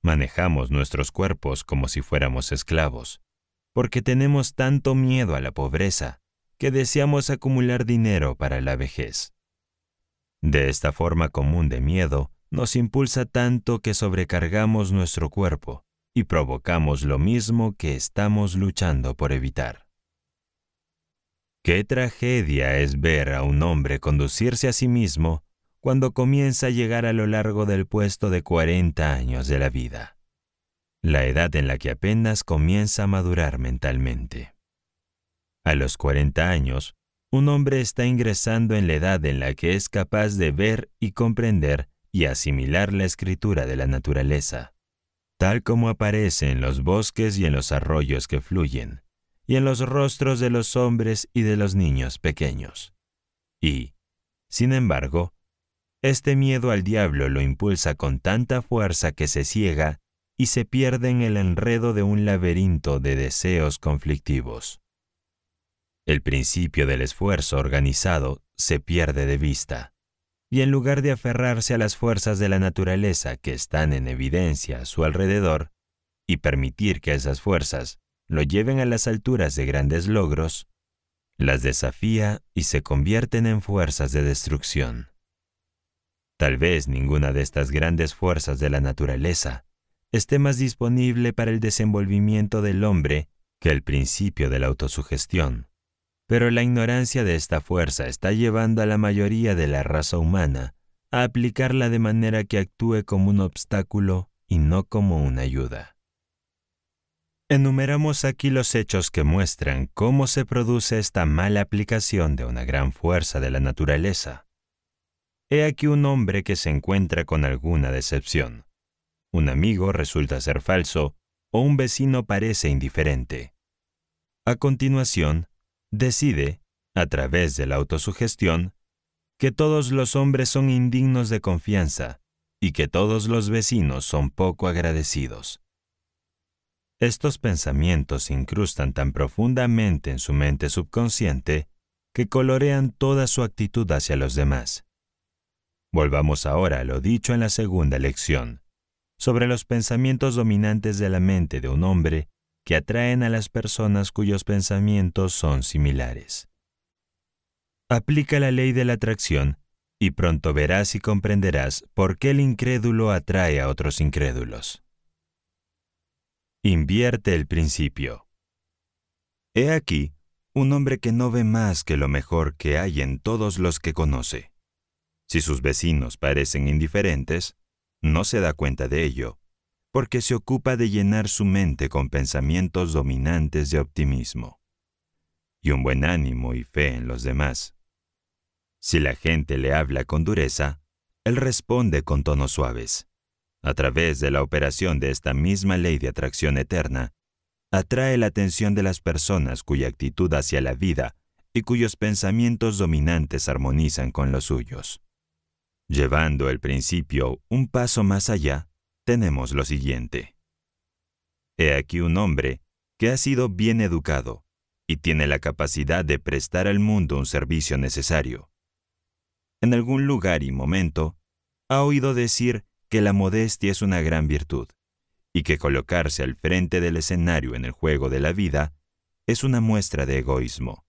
Manejamos nuestros cuerpos como si fuéramos esclavos, porque tenemos tanto miedo a la pobreza que deseamos acumular dinero para la vejez. De esta forma común de miedo, nos impulsa tanto que sobrecargamos nuestro cuerpo y provocamos lo mismo que estamos luchando por evitar. Qué tragedia es ver a un hombre conducirse a sí mismo cuando comienza a llegar a lo largo del puesto de 40 años de la vida, la edad en la que apenas comienza a madurar mentalmente. A los 40 años, un hombre está ingresando en la edad en la que es capaz de ver y comprender y asimilar la escritura de la naturaleza, tal como aparece en los bosques y en los arroyos que fluyen, y en los rostros de los hombres y de los niños pequeños. Y, sin embargo, este miedo al diablo lo impulsa con tanta fuerza que se ciega y se pierde en el enredo de un laberinto de deseos conflictivos. El principio del esfuerzo organizado se pierde de vista, y en lugar de aferrarse a las fuerzas de la naturaleza que están en evidencia a su alrededor, y permitir que esas fuerzas lo lleven a las alturas de grandes logros, las desafía y se convierten en fuerzas de destrucción. Tal vez ninguna de estas grandes fuerzas de la naturaleza esté más disponible para el desenvolvimiento del hombre que el principio de la autosugestión pero la ignorancia de esta fuerza está llevando a la mayoría de la raza humana a aplicarla de manera que actúe como un obstáculo y no como una ayuda. Enumeramos aquí los hechos que muestran cómo se produce esta mala aplicación de una gran fuerza de la naturaleza. He aquí un hombre que se encuentra con alguna decepción. Un amigo resulta ser falso o un vecino parece indiferente. A continuación, decide, a través de la autosugestión, que todos los hombres son indignos de confianza y que todos los vecinos son poco agradecidos. Estos pensamientos se incrustan tan profundamente en su mente subconsciente que colorean toda su actitud hacia los demás. Volvamos ahora a lo dicho en la segunda lección, sobre los pensamientos dominantes de la mente de un hombre que atraen a las personas cuyos pensamientos son similares. Aplica la ley de la atracción y pronto verás y comprenderás por qué el incrédulo atrae a otros incrédulos. Invierte el principio. He aquí un hombre que no ve más que lo mejor que hay en todos los que conoce. Si sus vecinos parecen indiferentes, no se da cuenta de ello, porque se ocupa de llenar su mente con pensamientos dominantes de optimismo y un buen ánimo y fe en los demás. Si la gente le habla con dureza, él responde con tonos suaves. A través de la operación de esta misma ley de atracción eterna, atrae la atención de las personas cuya actitud hacia la vida y cuyos pensamientos dominantes armonizan con los suyos. Llevando el principio un paso más allá, tenemos lo siguiente. He aquí un hombre que ha sido bien educado y tiene la capacidad de prestar al mundo un servicio necesario en algún lugar y momento, ha oído decir que la modestia es una gran virtud y que colocarse al frente del escenario en el juego de la vida es una muestra de egoísmo.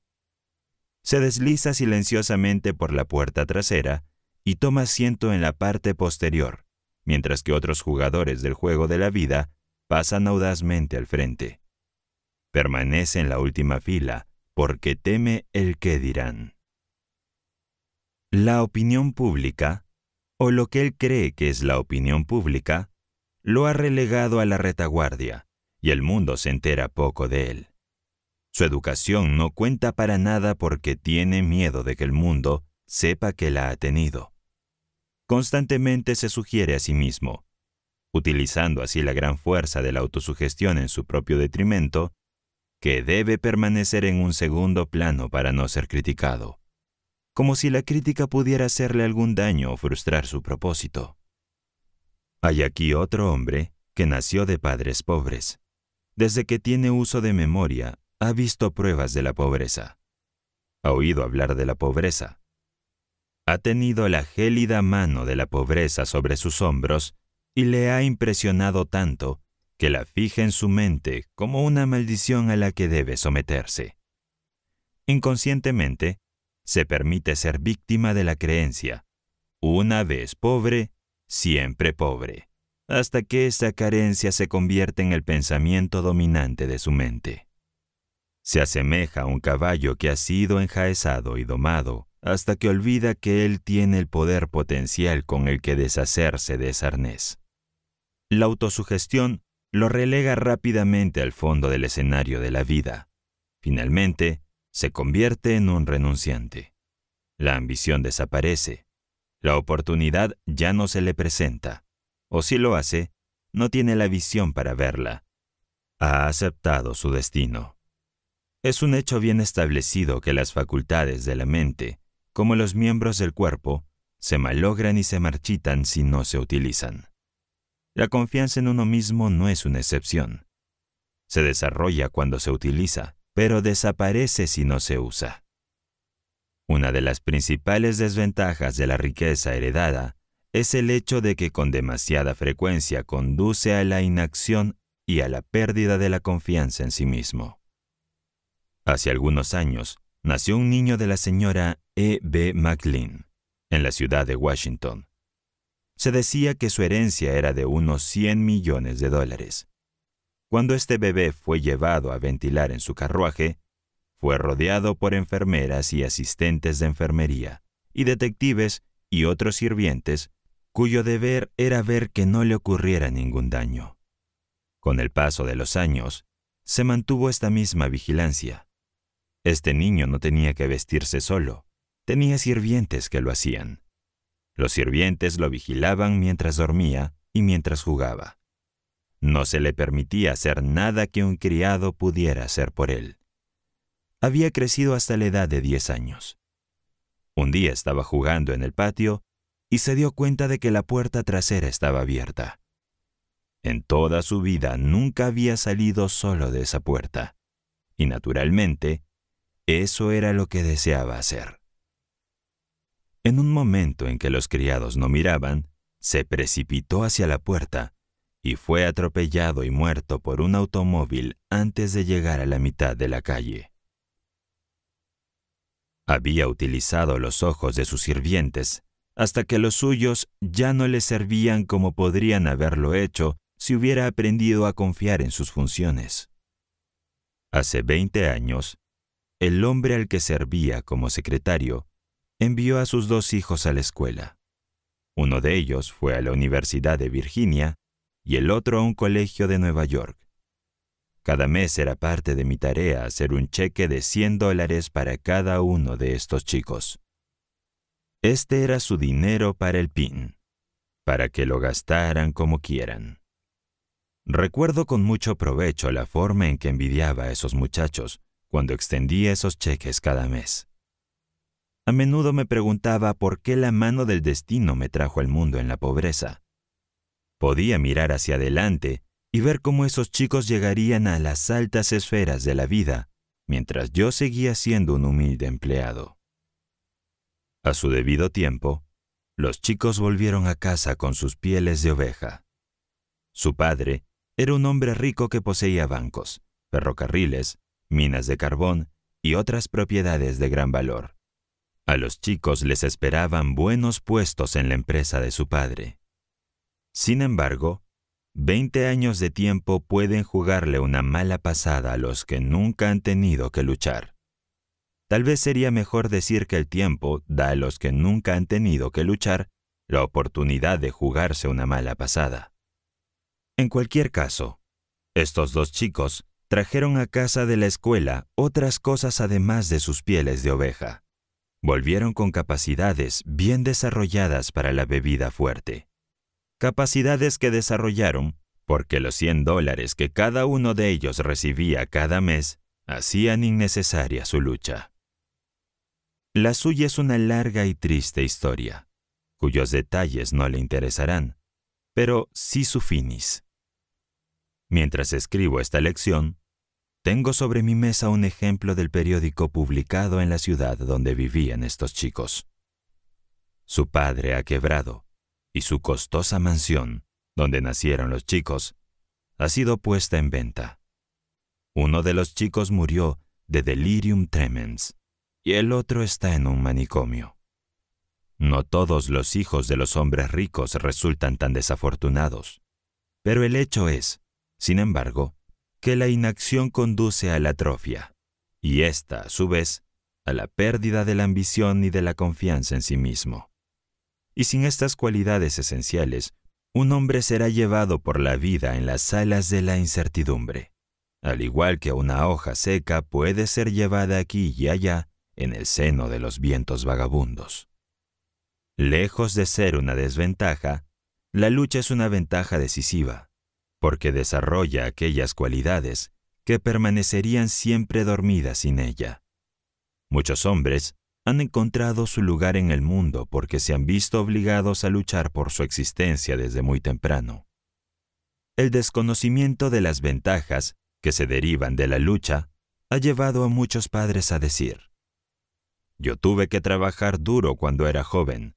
Se desliza silenciosamente por la puerta trasera y toma asiento en la parte posterior, mientras que otros jugadores del juego de la vida pasan audazmente al frente. Permanece en la última fila porque teme el que dirán. La opinión pública, o lo que él cree que es la opinión pública, lo ha relegado a la retaguardia, y el mundo se entera poco de él. Su educación no cuenta para nada porque tiene miedo de que el mundo sepa que la ha tenido. Constantemente se sugiere a sí mismo, utilizando así la gran fuerza de la autosugestión en su propio detrimento, que debe permanecer en un segundo plano para no ser criticado como si la crítica pudiera hacerle algún daño o frustrar su propósito. Hay aquí otro hombre que nació de padres pobres. Desde que tiene uso de memoria, ha visto pruebas de la pobreza. Ha oído hablar de la pobreza. Ha tenido la gélida mano de la pobreza sobre sus hombros y le ha impresionado tanto que la fija en su mente como una maldición a la que debe someterse. Inconscientemente, se permite ser víctima de la creencia. Una vez pobre, siempre pobre, hasta que esa carencia se convierte en el pensamiento dominante de su mente. Se asemeja a un caballo que ha sido enjaezado y domado hasta que olvida que él tiene el poder potencial con el que deshacerse de ese arnés. La autosugestión lo relega rápidamente al fondo del escenario de la vida. Finalmente, se convierte en un renunciante. La ambición desaparece. La oportunidad ya no se le presenta. O si lo hace, no tiene la visión para verla. Ha aceptado su destino. Es un hecho bien establecido que las facultades de la mente, como los miembros del cuerpo, se malogran y se marchitan si no se utilizan. La confianza en uno mismo no es una excepción. Se desarrolla cuando se utiliza pero desaparece si no se usa. Una de las principales desventajas de la riqueza heredada es el hecho de que con demasiada frecuencia conduce a la inacción y a la pérdida de la confianza en sí mismo. Hace algunos años, nació un niño de la señora E. B. McLean, en la ciudad de Washington. Se decía que su herencia era de unos 100 millones de dólares. Cuando este bebé fue llevado a ventilar en su carruaje, fue rodeado por enfermeras y asistentes de enfermería, y detectives y otros sirvientes, cuyo deber era ver que no le ocurriera ningún daño. Con el paso de los años, se mantuvo esta misma vigilancia. Este niño no tenía que vestirse solo, tenía sirvientes que lo hacían. Los sirvientes lo vigilaban mientras dormía y mientras jugaba. No se le permitía hacer nada que un criado pudiera hacer por él. Había crecido hasta la edad de 10 años. Un día estaba jugando en el patio y se dio cuenta de que la puerta trasera estaba abierta. En toda su vida nunca había salido solo de esa puerta. Y naturalmente, eso era lo que deseaba hacer. En un momento en que los criados no miraban, se precipitó hacia la puerta y fue atropellado y muerto por un automóvil antes de llegar a la mitad de la calle. Había utilizado los ojos de sus sirvientes hasta que los suyos ya no le servían como podrían haberlo hecho si hubiera aprendido a confiar en sus funciones. Hace 20 años, el hombre al que servía como secretario envió a sus dos hijos a la escuela. Uno de ellos fue a la Universidad de Virginia y el otro a un colegio de Nueva York. Cada mes era parte de mi tarea hacer un cheque de 100 dólares para cada uno de estos chicos. Este era su dinero para el PIN, para que lo gastaran como quieran. Recuerdo con mucho provecho la forma en que envidiaba a esos muchachos cuando extendía esos cheques cada mes. A menudo me preguntaba por qué la mano del destino me trajo al mundo en la pobreza. Podía mirar hacia adelante y ver cómo esos chicos llegarían a las altas esferas de la vida, mientras yo seguía siendo un humilde empleado. A su debido tiempo, los chicos volvieron a casa con sus pieles de oveja. Su padre era un hombre rico que poseía bancos, ferrocarriles, minas de carbón y otras propiedades de gran valor. A los chicos les esperaban buenos puestos en la empresa de su padre. Sin embargo, 20 años de tiempo pueden jugarle una mala pasada a los que nunca han tenido que luchar. Tal vez sería mejor decir que el tiempo da a los que nunca han tenido que luchar la oportunidad de jugarse una mala pasada. En cualquier caso, estos dos chicos trajeron a casa de la escuela otras cosas además de sus pieles de oveja. Volvieron con capacidades bien desarrolladas para la bebida fuerte. Capacidades que desarrollaron porque los 100 dólares que cada uno de ellos recibía cada mes hacían innecesaria su lucha. La suya es una larga y triste historia, cuyos detalles no le interesarán, pero sí su finis. Mientras escribo esta lección, tengo sobre mi mesa un ejemplo del periódico publicado en la ciudad donde vivían estos chicos. Su padre ha quebrado y su costosa mansión, donde nacieron los chicos, ha sido puesta en venta. Uno de los chicos murió de delirium tremens y el otro está en un manicomio. No todos los hijos de los hombres ricos resultan tan desafortunados, pero el hecho es sin embargo, que la inacción conduce a la atrofia, y esta, a su vez, a la pérdida de la ambición y de la confianza en sí mismo. Y sin estas cualidades esenciales, un hombre será llevado por la vida en las alas de la incertidumbre, al igual que una hoja seca puede ser llevada aquí y allá en el seno de los vientos vagabundos. Lejos de ser una desventaja, la lucha es una ventaja decisiva porque desarrolla aquellas cualidades que permanecerían siempre dormidas sin ella. Muchos hombres han encontrado su lugar en el mundo porque se han visto obligados a luchar por su existencia desde muy temprano. El desconocimiento de las ventajas que se derivan de la lucha ha llevado a muchos padres a decir, yo tuve que trabajar duro cuando era joven,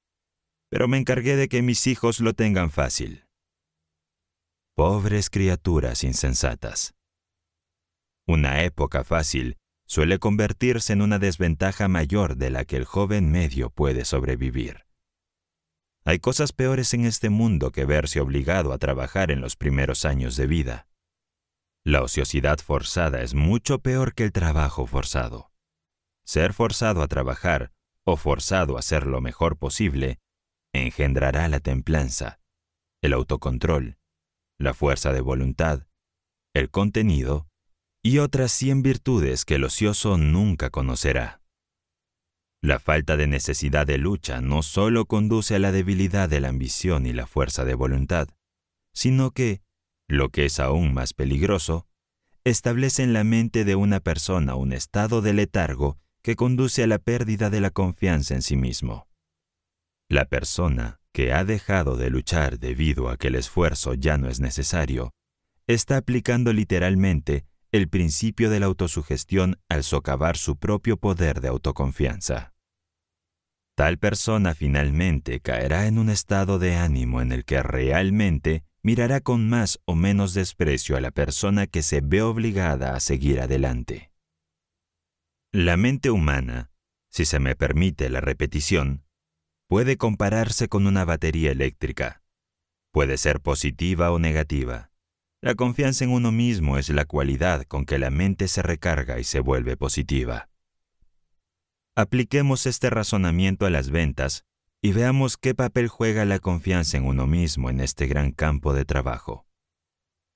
pero me encargué de que mis hijos lo tengan fácil. Pobres criaturas insensatas. Una época fácil suele convertirse en una desventaja mayor de la que el joven medio puede sobrevivir. Hay cosas peores en este mundo que verse obligado a trabajar en los primeros años de vida. La ociosidad forzada es mucho peor que el trabajo forzado. Ser forzado a trabajar o forzado a hacer lo mejor posible engendrará la templanza, el autocontrol, la fuerza de voluntad, el contenido y otras cien virtudes que el ocioso nunca conocerá. La falta de necesidad de lucha no solo conduce a la debilidad de la ambición y la fuerza de voluntad, sino que, lo que es aún más peligroso, establece en la mente de una persona un estado de letargo que conduce a la pérdida de la confianza en sí mismo. La persona, que ha dejado de luchar debido a que el esfuerzo ya no es necesario, está aplicando literalmente el principio de la autosugestión al socavar su propio poder de autoconfianza. Tal persona finalmente caerá en un estado de ánimo en el que realmente mirará con más o menos desprecio a la persona que se ve obligada a seguir adelante. La mente humana si se me permite la repetición, puede compararse con una batería eléctrica. Puede ser positiva o negativa. La confianza en uno mismo es la cualidad con que la mente se recarga y se vuelve positiva. Apliquemos este razonamiento a las ventas y veamos qué papel juega la confianza en uno mismo en este gran campo de trabajo.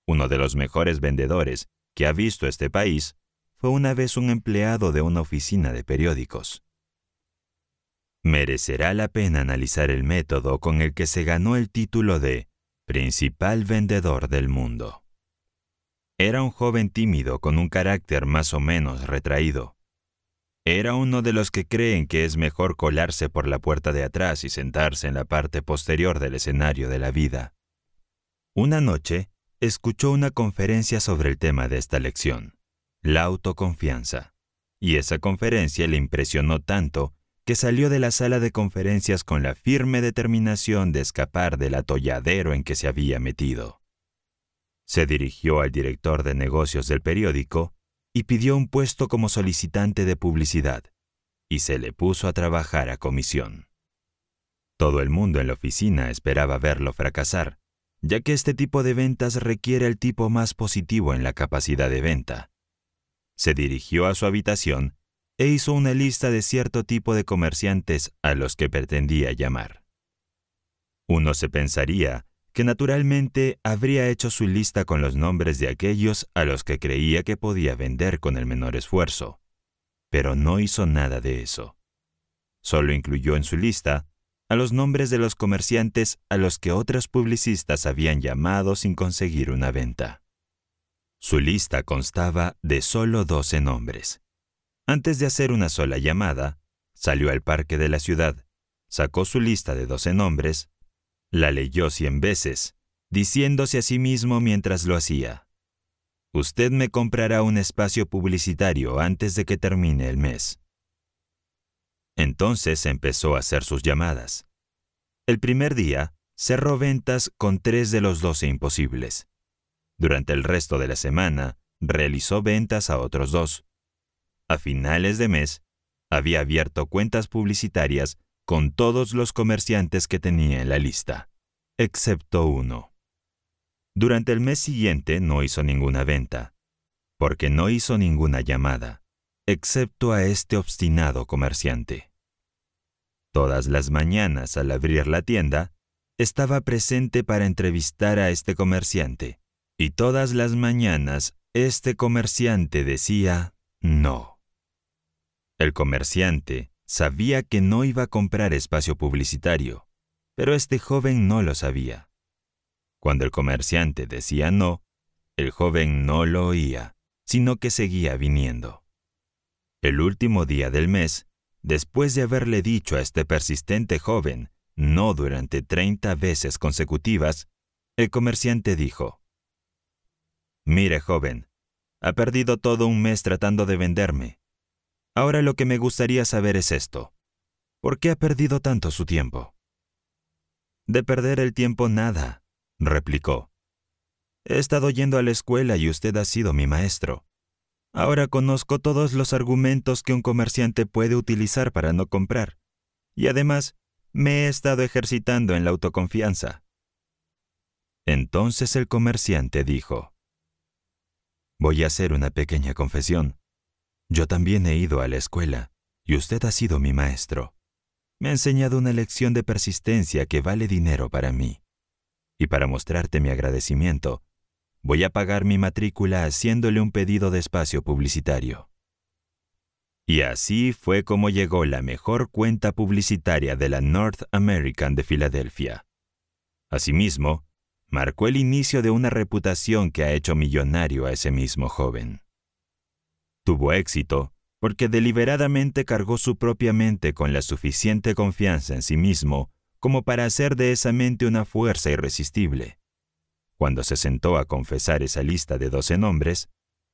Uno de los mejores vendedores que ha visto este país fue una vez un empleado de una oficina de periódicos. Merecerá la pena analizar el método con el que se ganó el título de principal vendedor del mundo. Era un joven tímido con un carácter más o menos retraído. Era uno de los que creen que es mejor colarse por la puerta de atrás y sentarse en la parte posterior del escenario de la vida. Una noche, escuchó una conferencia sobre el tema de esta lección, la autoconfianza, y esa conferencia le impresionó tanto que salió de la sala de conferencias con la firme determinación de escapar del atolladero en que se había metido. Se dirigió al director de negocios del periódico y pidió un puesto como solicitante de publicidad, y se le puso a trabajar a comisión. Todo el mundo en la oficina esperaba verlo fracasar, ya que este tipo de ventas requiere el tipo más positivo en la capacidad de venta. Se dirigió a su habitación e hizo una lista de cierto tipo de comerciantes a los que pretendía llamar. Uno se pensaría que naturalmente habría hecho su lista con los nombres de aquellos a los que creía que podía vender con el menor esfuerzo, pero no hizo nada de eso. Solo incluyó en su lista a los nombres de los comerciantes a los que otros publicistas habían llamado sin conseguir una venta. Su lista constaba de solo 12 nombres, antes de hacer una sola llamada, salió al parque de la ciudad, sacó su lista de doce nombres, la leyó cien veces, diciéndose a sí mismo mientras lo hacía. Usted me comprará un espacio publicitario antes de que termine el mes. Entonces empezó a hacer sus llamadas. El primer día cerró ventas con tres de los doce imposibles. Durante el resto de la semana realizó ventas a otros dos. A finales de mes, había abierto cuentas publicitarias con todos los comerciantes que tenía en la lista, excepto uno. Durante el mes siguiente no hizo ninguna venta, porque no hizo ninguna llamada, excepto a este obstinado comerciante. Todas las mañanas al abrir la tienda, estaba presente para entrevistar a este comerciante, y todas las mañanas este comerciante decía no. El comerciante sabía que no iba a comprar espacio publicitario, pero este joven no lo sabía. Cuando el comerciante decía no, el joven no lo oía, sino que seguía viniendo. El último día del mes, después de haberle dicho a este persistente joven no durante 30 veces consecutivas, el comerciante dijo, Mire, joven, ha perdido todo un mes tratando de venderme. Ahora lo que me gustaría saber es esto. ¿Por qué ha perdido tanto su tiempo? De perder el tiempo nada, replicó. He estado yendo a la escuela y usted ha sido mi maestro. Ahora conozco todos los argumentos que un comerciante puede utilizar para no comprar. Y además, me he estado ejercitando en la autoconfianza. Entonces el comerciante dijo, Voy a hacer una pequeña confesión. Yo también he ido a la escuela, y usted ha sido mi maestro. Me ha enseñado una lección de persistencia que vale dinero para mí. Y para mostrarte mi agradecimiento, voy a pagar mi matrícula haciéndole un pedido de espacio publicitario. Y así fue como llegó la mejor cuenta publicitaria de la North American de Filadelfia. Asimismo, marcó el inicio de una reputación que ha hecho millonario a ese mismo joven. Tuvo éxito porque deliberadamente cargó su propia mente con la suficiente confianza en sí mismo como para hacer de esa mente una fuerza irresistible. Cuando se sentó a confesar esa lista de doce nombres,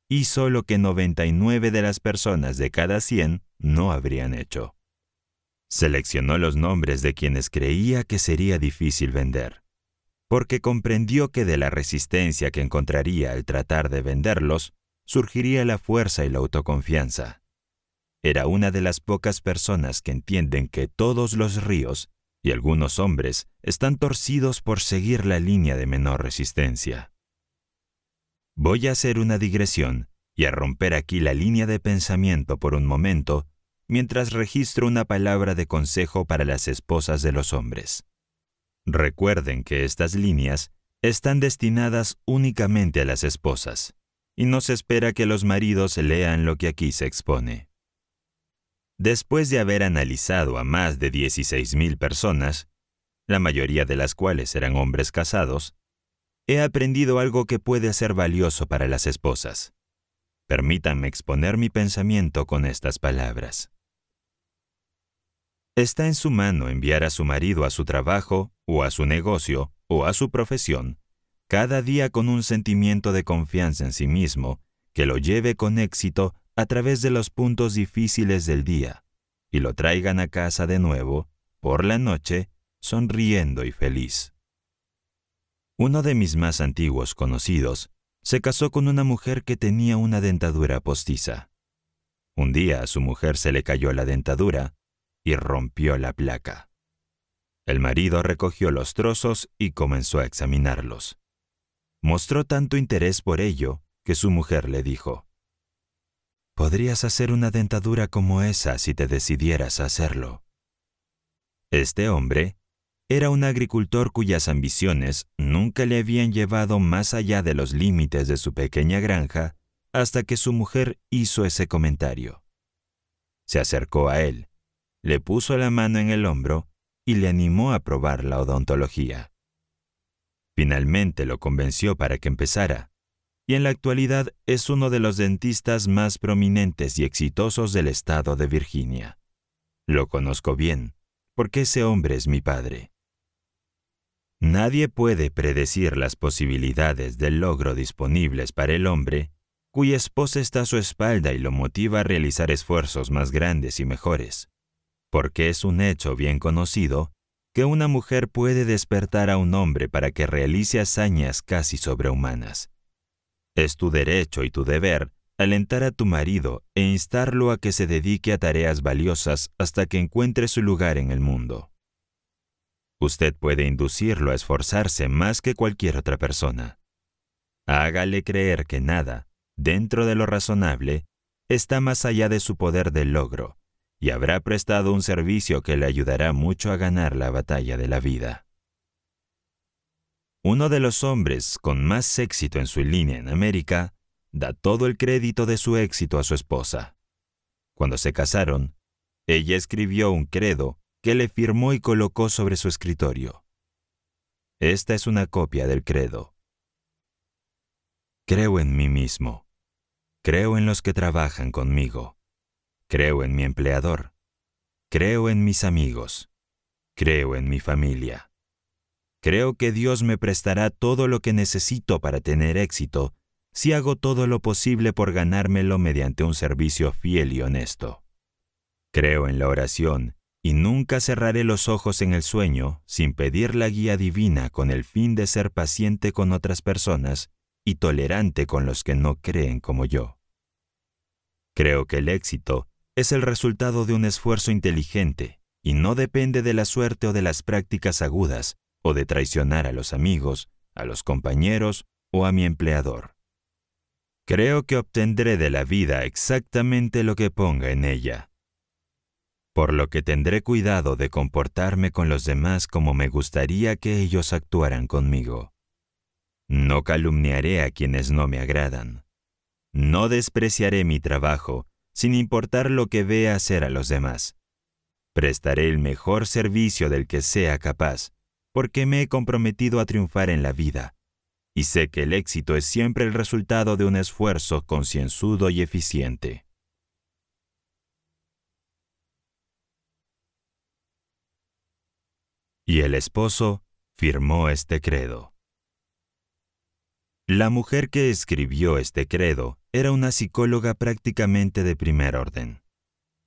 hizo lo que 99 de las personas de cada 100 no habrían hecho. Seleccionó los nombres de quienes creía que sería difícil vender, porque comprendió que de la resistencia que encontraría al tratar de venderlos, surgiría la fuerza y la autoconfianza. era una de las pocas personas que entienden que todos los ríos y algunos hombres están torcidos por seguir la línea de menor resistencia. Voy a hacer una digresión y a romper aquí la línea de pensamiento por un momento mientras registro una palabra de consejo para las esposas de los hombres. Recuerden que estas líneas están destinadas únicamente a las esposas, y no se espera que los maridos lean lo que aquí se expone. Después de haber analizado a más de 16.000 personas, la mayoría de las cuales eran hombres casados, he aprendido algo que puede ser valioso para las esposas. Permítanme exponer mi pensamiento con estas palabras. Está en su mano enviar a su marido a su trabajo, o a su negocio, o a su profesión, cada día con un sentimiento de confianza en sí mismo que lo lleve con éxito a través de los puntos difíciles del día y lo traigan a casa de nuevo, por la noche, sonriendo y feliz. Uno de mis más antiguos conocidos se casó con una mujer que tenía una dentadura postiza. Un día a su mujer se le cayó la dentadura y rompió la placa. El marido recogió los trozos y comenzó a examinarlos. Mostró tanto interés por ello que su mujer le dijo, Podrías hacer una dentadura como esa si te decidieras a hacerlo. Este hombre era un agricultor cuyas ambiciones nunca le habían llevado más allá de los límites de su pequeña granja hasta que su mujer hizo ese comentario. Se acercó a él, le puso la mano en el hombro y le animó a probar la odontología. Finalmente lo convenció para que empezara, y en la actualidad es uno de los dentistas más prominentes y exitosos del estado de Virginia. Lo conozco bien, porque ese hombre es mi padre. Nadie puede predecir las posibilidades del logro disponibles para el hombre cuya esposa está a su espalda y lo motiva a realizar esfuerzos más grandes y mejores, porque es un hecho bien conocido que una mujer puede despertar a un hombre para que realice hazañas casi sobrehumanas. Es tu derecho y tu deber alentar a tu marido e instarlo a que se dedique a tareas valiosas hasta que encuentre su lugar en el mundo. Usted puede inducirlo a esforzarse más que cualquier otra persona. Hágale creer que nada, dentro de lo razonable, está más allá de su poder de logro, y habrá prestado un servicio que le ayudará mucho a ganar la batalla de la vida. Uno de los hombres con más éxito en su línea en América da todo el crédito de su éxito a su esposa. Cuando se casaron, ella escribió un credo que le firmó y colocó sobre su escritorio. Esta es una copia del credo. Creo en mí mismo. Creo en los que trabajan conmigo. Creo en mi empleador. Creo en mis amigos. Creo en mi familia. Creo que Dios me prestará todo lo que necesito para tener éxito si hago todo lo posible por ganármelo mediante un servicio fiel y honesto. Creo en la oración y nunca cerraré los ojos en el sueño sin pedir la guía divina con el fin de ser paciente con otras personas y tolerante con los que no creen como yo. Creo que el éxito es el resultado de un esfuerzo inteligente y no depende de la suerte o de las prácticas agudas o de traicionar a los amigos, a los compañeros o a mi empleador. Creo que obtendré de la vida exactamente lo que ponga en ella, por lo que tendré cuidado de comportarme con los demás como me gustaría que ellos actuaran conmigo. No calumniaré a quienes no me agradan. No despreciaré mi trabajo sin importar lo que vea hacer a los demás. Prestaré el mejor servicio del que sea capaz porque me he comprometido a triunfar en la vida, y sé que el éxito es siempre el resultado de un esfuerzo concienzudo y eficiente. Y el esposo firmó este credo. La mujer que escribió este credo era una psicóloga prácticamente de primer orden.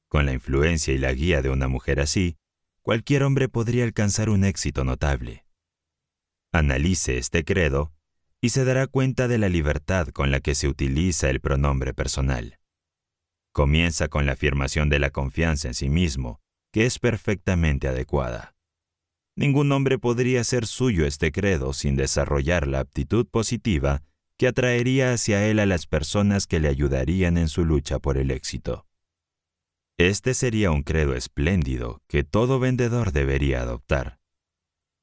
Con la influencia y la guía de una mujer así, cualquier hombre podría alcanzar un éxito notable. Analice este credo y se dará cuenta de la libertad con la que se utiliza el pronombre personal. Comienza con la afirmación de la confianza en sí mismo, que es perfectamente adecuada. Ningún hombre podría ser suyo este credo sin desarrollar la aptitud positiva que atraería hacia él a las personas que le ayudarían en su lucha por el éxito. Este sería un credo espléndido que todo vendedor debería adoptar.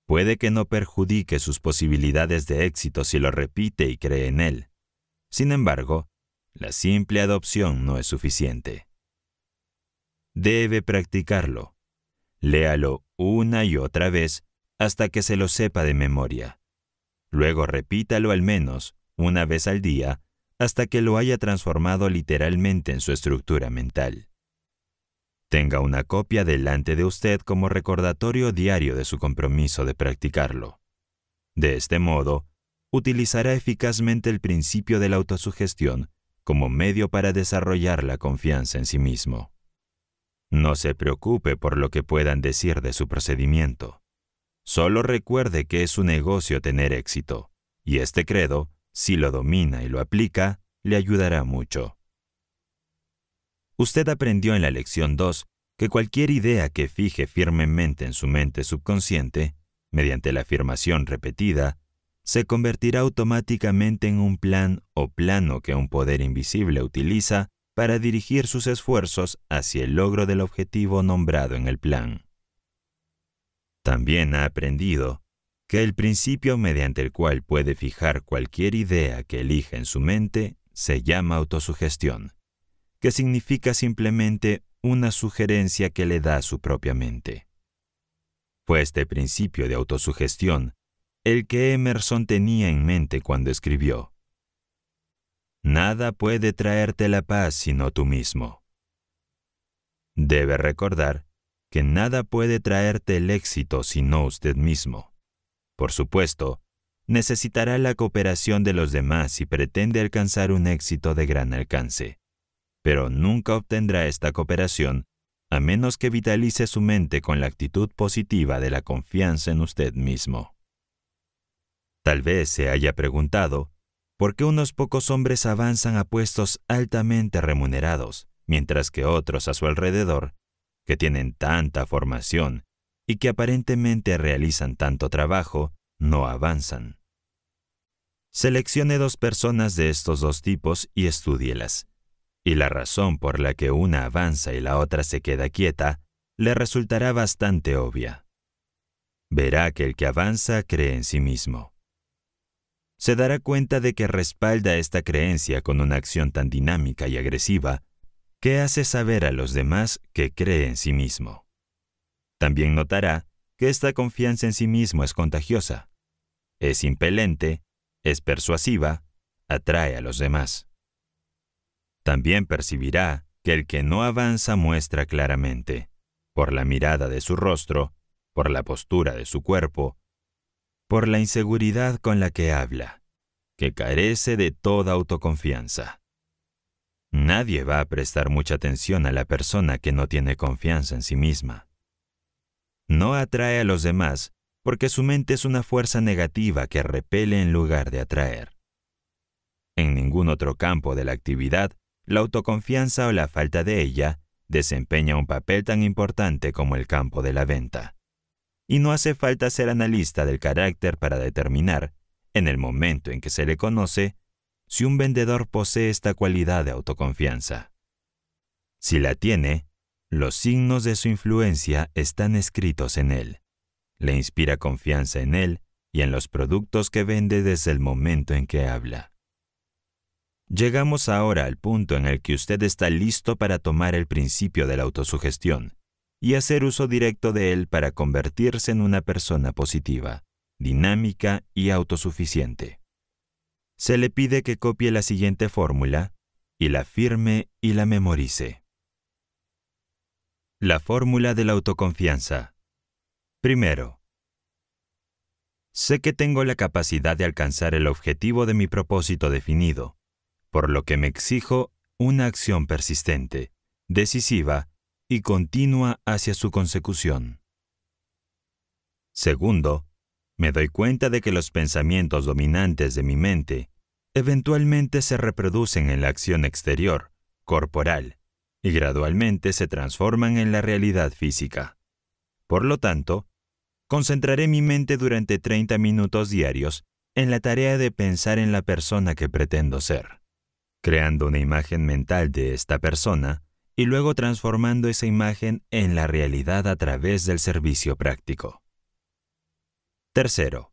Puede que no perjudique sus posibilidades de éxito si lo repite y cree en él. Sin embargo, la simple adopción no es suficiente. Debe practicarlo. Léalo una y otra vez hasta que se lo sepa de memoria. Luego repítalo al menos una vez al día hasta que lo haya transformado literalmente en su estructura mental. Tenga una copia delante de usted como recordatorio diario de su compromiso de practicarlo. De este modo, utilizará eficazmente el principio de la autosugestión como medio para desarrollar la confianza en sí mismo. No se preocupe por lo que puedan decir de su procedimiento. Solo recuerde que es su negocio tener éxito, y este credo, si lo domina y lo aplica, le ayudará mucho. Usted aprendió en la lección 2 que cualquier idea que fije firmemente en su mente subconsciente, mediante la afirmación repetida, se convertirá automáticamente en un plan o plano que un poder invisible utiliza para dirigir sus esfuerzos hacia el logro del objetivo nombrado en el plan. También ha aprendido que el principio mediante el cual puede fijar cualquier idea que elija en su mente se llama autosugestión, que significa simplemente una sugerencia que le da su propia mente. Fue este principio de autosugestión el que Emerson tenía en mente cuando escribió, Nada puede traerte la paz sino tú mismo. Debe recordar que nada puede traerte el éxito sino usted mismo. Por supuesto, necesitará la cooperación de los demás si pretende alcanzar un éxito de gran alcance, pero nunca obtendrá esta cooperación a menos que vitalice su mente con la actitud positiva de la confianza en usted mismo. Tal vez se haya preguntado por qué unos pocos hombres avanzan a puestos altamente remunerados, mientras que otros a su alrededor, que tienen tanta formación y que aparentemente realizan tanto trabajo, no avanzan. Seleccione dos personas de estos dos tipos y estúdielas. Y la razón por la que una avanza y la otra se queda quieta le resultará bastante obvia. Verá que el que avanza cree en sí mismo se dará cuenta de que respalda esta creencia con una acción tan dinámica y agresiva que hace saber a los demás que cree en sí mismo. También notará que esta confianza en sí mismo es contagiosa, es impelente, es persuasiva, atrae a los demás. También percibirá que el que no avanza muestra claramente, por la mirada de su rostro, por la postura de su cuerpo, por la inseguridad con la que habla, que carece de toda autoconfianza. Nadie va a prestar mucha atención a la persona que no tiene confianza en sí misma. No atrae a los demás porque su mente es una fuerza negativa que repele en lugar de atraer. En ningún otro campo de la actividad, la autoconfianza o la falta de ella desempeña un papel tan importante como el campo de la venta y no hace falta ser analista del carácter para determinar, en el momento en que se le conoce, si un vendedor posee esta cualidad de autoconfianza. Si la tiene, los signos de su influencia están escritos en él. Le inspira confianza en él y en los productos que vende desde el momento en que habla. Llegamos ahora al punto en el que usted está listo para tomar el principio de la autosugestión y hacer uso directo de él para convertirse en una persona positiva, dinámica y autosuficiente. Se le pide que copie la siguiente fórmula y la firme y la memorice. La fórmula de la autoconfianza. Primero, sé que tengo la capacidad de alcanzar el objetivo de mi propósito definido, por lo que me exijo una acción persistente, decisiva y continua hacia su consecución. Segundo, me doy cuenta de que los pensamientos dominantes de mi mente eventualmente se reproducen en la acción exterior, corporal, y gradualmente se transforman en la realidad física. Por lo tanto, concentraré mi mente durante 30 minutos diarios en la tarea de pensar en la persona que pretendo ser, creando una imagen mental de esta persona y luego transformando esa imagen en la realidad a través del servicio práctico. Tercero,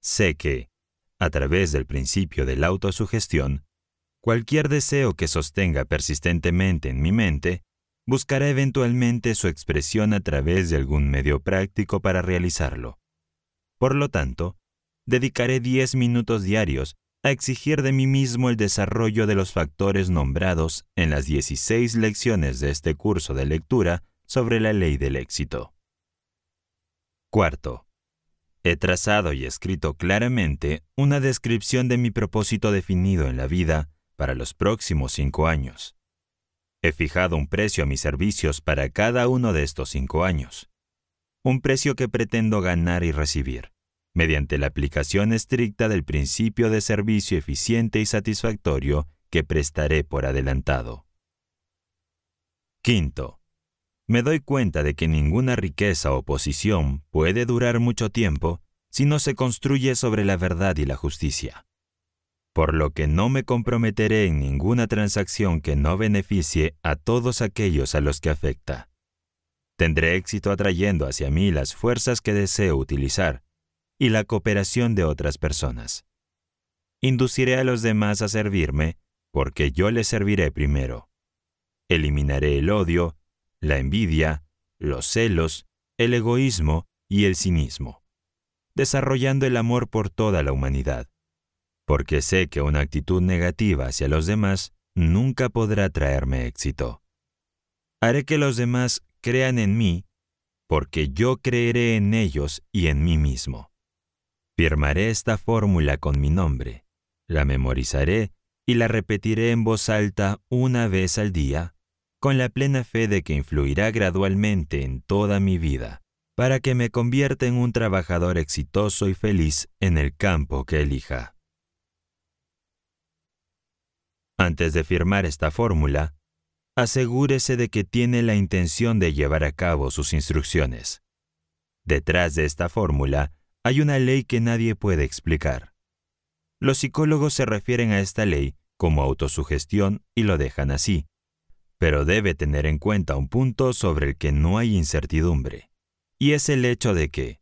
sé que, a través del principio de la autosugestión, cualquier deseo que sostenga persistentemente en mi mente buscará eventualmente su expresión a través de algún medio práctico para realizarlo. Por lo tanto, dedicaré 10 minutos diarios a exigir de mí mismo el desarrollo de los factores nombrados en las 16 lecciones de este curso de lectura sobre la ley del éxito. Cuarto, he trazado y escrito claramente una descripción de mi propósito definido en la vida para los próximos cinco años. He fijado un precio a mis servicios para cada uno de estos cinco años, un precio que pretendo ganar y recibir mediante la aplicación estricta del principio de servicio eficiente y satisfactorio que prestaré por adelantado. Quinto, me doy cuenta de que ninguna riqueza o posición puede durar mucho tiempo si no se construye sobre la verdad y la justicia. Por lo que no me comprometeré en ninguna transacción que no beneficie a todos aquellos a los que afecta. Tendré éxito atrayendo hacia mí las fuerzas que deseo utilizar y la cooperación de otras personas. Induciré a los demás a servirme porque yo les serviré primero. Eliminaré el odio, la envidia, los celos, el egoísmo y el cinismo, desarrollando el amor por toda la humanidad, porque sé que una actitud negativa hacia los demás nunca podrá traerme éxito. Haré que los demás crean en mí, porque yo creeré en ellos y en mí mismo. Firmaré esta fórmula con mi nombre, la memorizaré y la repetiré en voz alta una vez al día, con la plena fe de que influirá gradualmente en toda mi vida, para que me convierta en un trabajador exitoso y feliz en el campo que elija. Antes de firmar esta fórmula, asegúrese de que tiene la intención de llevar a cabo sus instrucciones. Detrás de esta fórmula hay una ley que nadie puede explicar. Los psicólogos se refieren a esta ley como autosugestión y lo dejan así, pero debe tener en cuenta un punto sobre el que no hay incertidumbre, y es el hecho de que,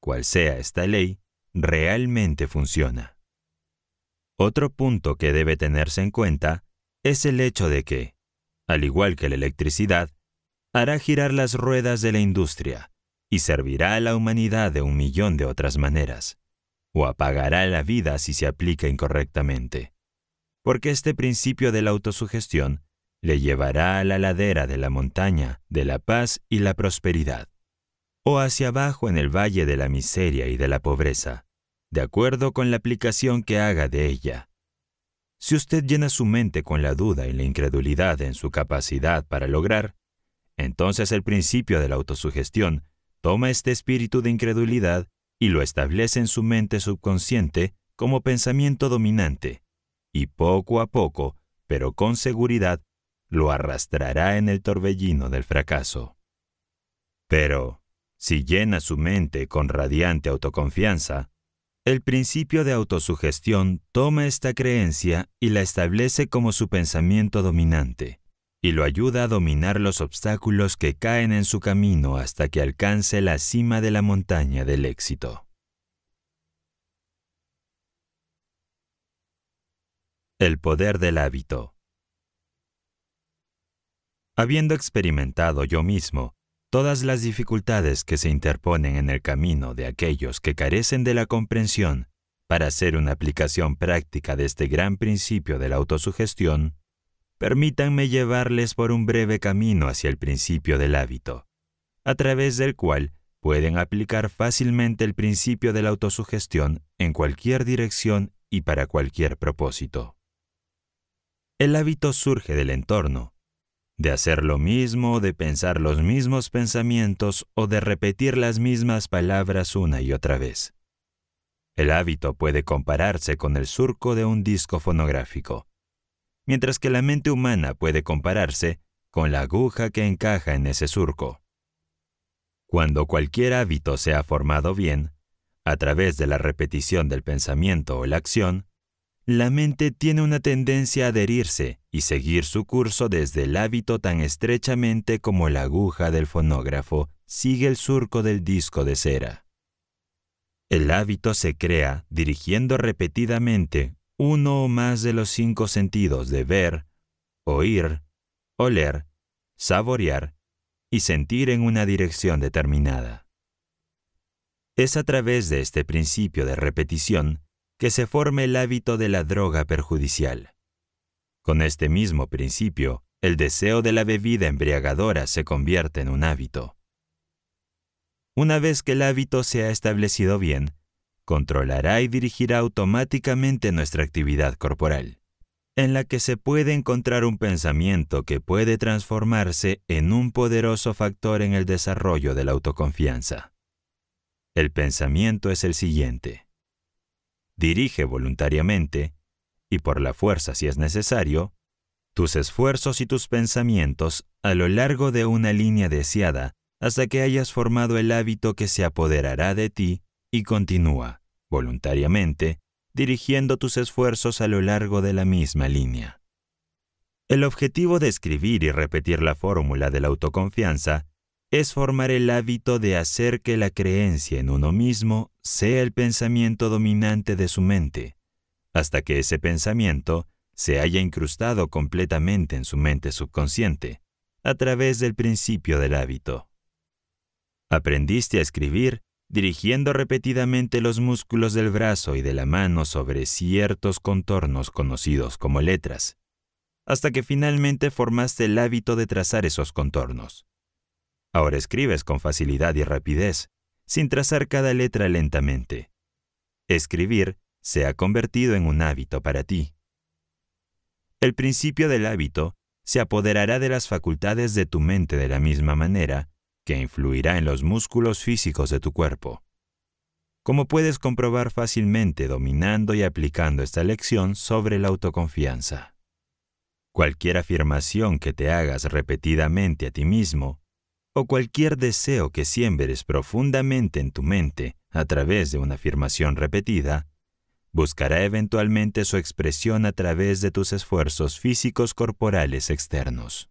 cual sea esta ley, realmente funciona. Otro punto que debe tenerse en cuenta es el hecho de que, al igual que la electricidad, hará girar las ruedas de la industria, y servirá a la humanidad de un millón de otras maneras, o apagará la vida si se aplica incorrectamente. Porque este principio de la autosugestión le llevará a la ladera de la montaña de la paz y la prosperidad, o hacia abajo en el valle de la miseria y de la pobreza, de acuerdo con la aplicación que haga de ella. Si usted llena su mente con la duda y la incredulidad en su capacidad para lograr, entonces el principio de la autosugestión toma este espíritu de incredulidad y lo establece en su mente subconsciente como pensamiento dominante, y poco a poco, pero con seguridad, lo arrastrará en el torbellino del fracaso. Pero, si llena su mente con radiante autoconfianza, el principio de autosugestión toma esta creencia y la establece como su pensamiento dominante y lo ayuda a dominar los obstáculos que caen en su camino hasta que alcance la cima de la montaña del éxito. El poder del hábito. Habiendo experimentado yo mismo todas las dificultades que se interponen en el camino de aquellos que carecen de la comprensión para hacer una aplicación práctica de este gran principio de la autosugestión, permítanme llevarles por un breve camino hacia el principio del hábito, a través del cual pueden aplicar fácilmente el principio de la autosugestión en cualquier dirección y para cualquier propósito. El hábito surge del entorno, de hacer lo mismo, de pensar los mismos pensamientos o de repetir las mismas palabras una y otra vez. El hábito puede compararse con el surco de un disco fonográfico mientras que la mente humana puede compararse con la aguja que encaja en ese surco. Cuando cualquier hábito se ha formado bien, a través de la repetición del pensamiento o la acción, la mente tiene una tendencia a adherirse y seguir su curso desde el hábito tan estrechamente como la aguja del fonógrafo sigue el surco del disco de cera. El hábito se crea dirigiendo repetidamente uno o más de los cinco sentidos de ver, oír, oler, saborear y sentir en una dirección determinada. Es a través de este principio de repetición que se forma el hábito de la droga perjudicial. Con este mismo principio, el deseo de la bebida embriagadora se convierte en un hábito. Una vez que el hábito se ha establecido bien, controlará y dirigirá automáticamente nuestra actividad corporal en la que se puede encontrar un pensamiento que puede transformarse en un poderoso factor en el desarrollo de la autoconfianza. El pensamiento es el siguiente. Dirige voluntariamente, y por la fuerza si es necesario, tus esfuerzos y tus pensamientos a lo largo de una línea deseada hasta que hayas formado el hábito que se apoderará de ti y continúa, voluntariamente, dirigiendo tus esfuerzos a lo largo de la misma línea. El objetivo de escribir y repetir la fórmula de la autoconfianza es formar el hábito de hacer que la creencia en uno mismo sea el pensamiento dominante de su mente, hasta que ese pensamiento se haya incrustado completamente en su mente subconsciente, a través del principio del hábito. Aprendiste a escribir dirigiendo repetidamente los músculos del brazo y de la mano sobre ciertos contornos conocidos como letras, hasta que finalmente formaste el hábito de trazar esos contornos. Ahora escribes con facilidad y rapidez, sin trazar cada letra lentamente. Escribir se ha convertido en un hábito para ti. El principio del hábito se apoderará de las facultades de tu mente de la misma manera que influirá en los músculos físicos de tu cuerpo. Como puedes comprobar fácilmente dominando y aplicando esta lección sobre la autoconfianza. Cualquier afirmación que te hagas repetidamente a ti mismo, o cualquier deseo que siembres profundamente en tu mente a través de una afirmación repetida, buscará eventualmente su expresión a través de tus esfuerzos físicos corporales externos.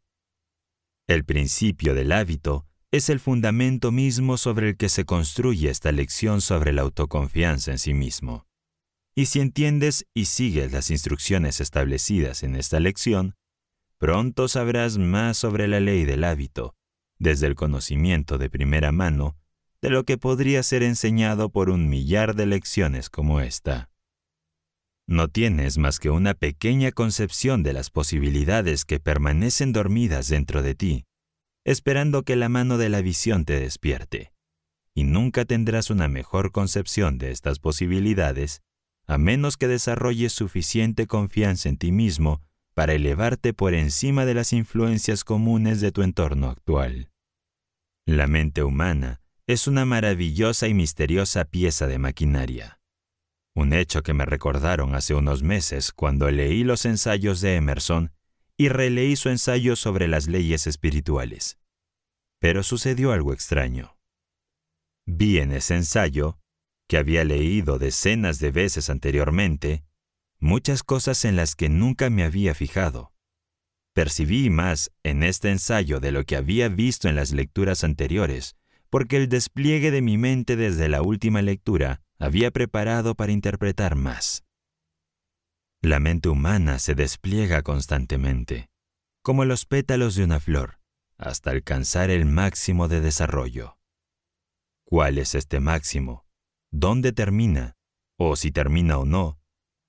El principio del hábito es el fundamento mismo sobre el que se construye esta lección sobre la autoconfianza en sí mismo. Y si entiendes y sigues las instrucciones establecidas en esta lección, pronto sabrás más sobre la ley del hábito, desde el conocimiento de primera mano, de lo que podría ser enseñado por un millar de lecciones como esta. No tienes más que una pequeña concepción de las posibilidades que permanecen dormidas dentro de ti esperando que la mano de la visión te despierte. Y nunca tendrás una mejor concepción de estas posibilidades a menos que desarrolles suficiente confianza en ti mismo para elevarte por encima de las influencias comunes de tu entorno actual. La mente humana es una maravillosa y misteriosa pieza de maquinaria. Un hecho que me recordaron hace unos meses cuando leí los ensayos de Emerson y releí su ensayo sobre las leyes espirituales. Pero sucedió algo extraño. Vi en ese ensayo, que había leído decenas de veces anteriormente, muchas cosas en las que nunca me había fijado. Percibí más en este ensayo de lo que había visto en las lecturas anteriores, porque el despliegue de mi mente desde la última lectura había preparado para interpretar más. La mente humana se despliega constantemente, como los pétalos de una flor, hasta alcanzar el máximo de desarrollo. ¿Cuál es este máximo? ¿Dónde termina? ¿O si termina o no?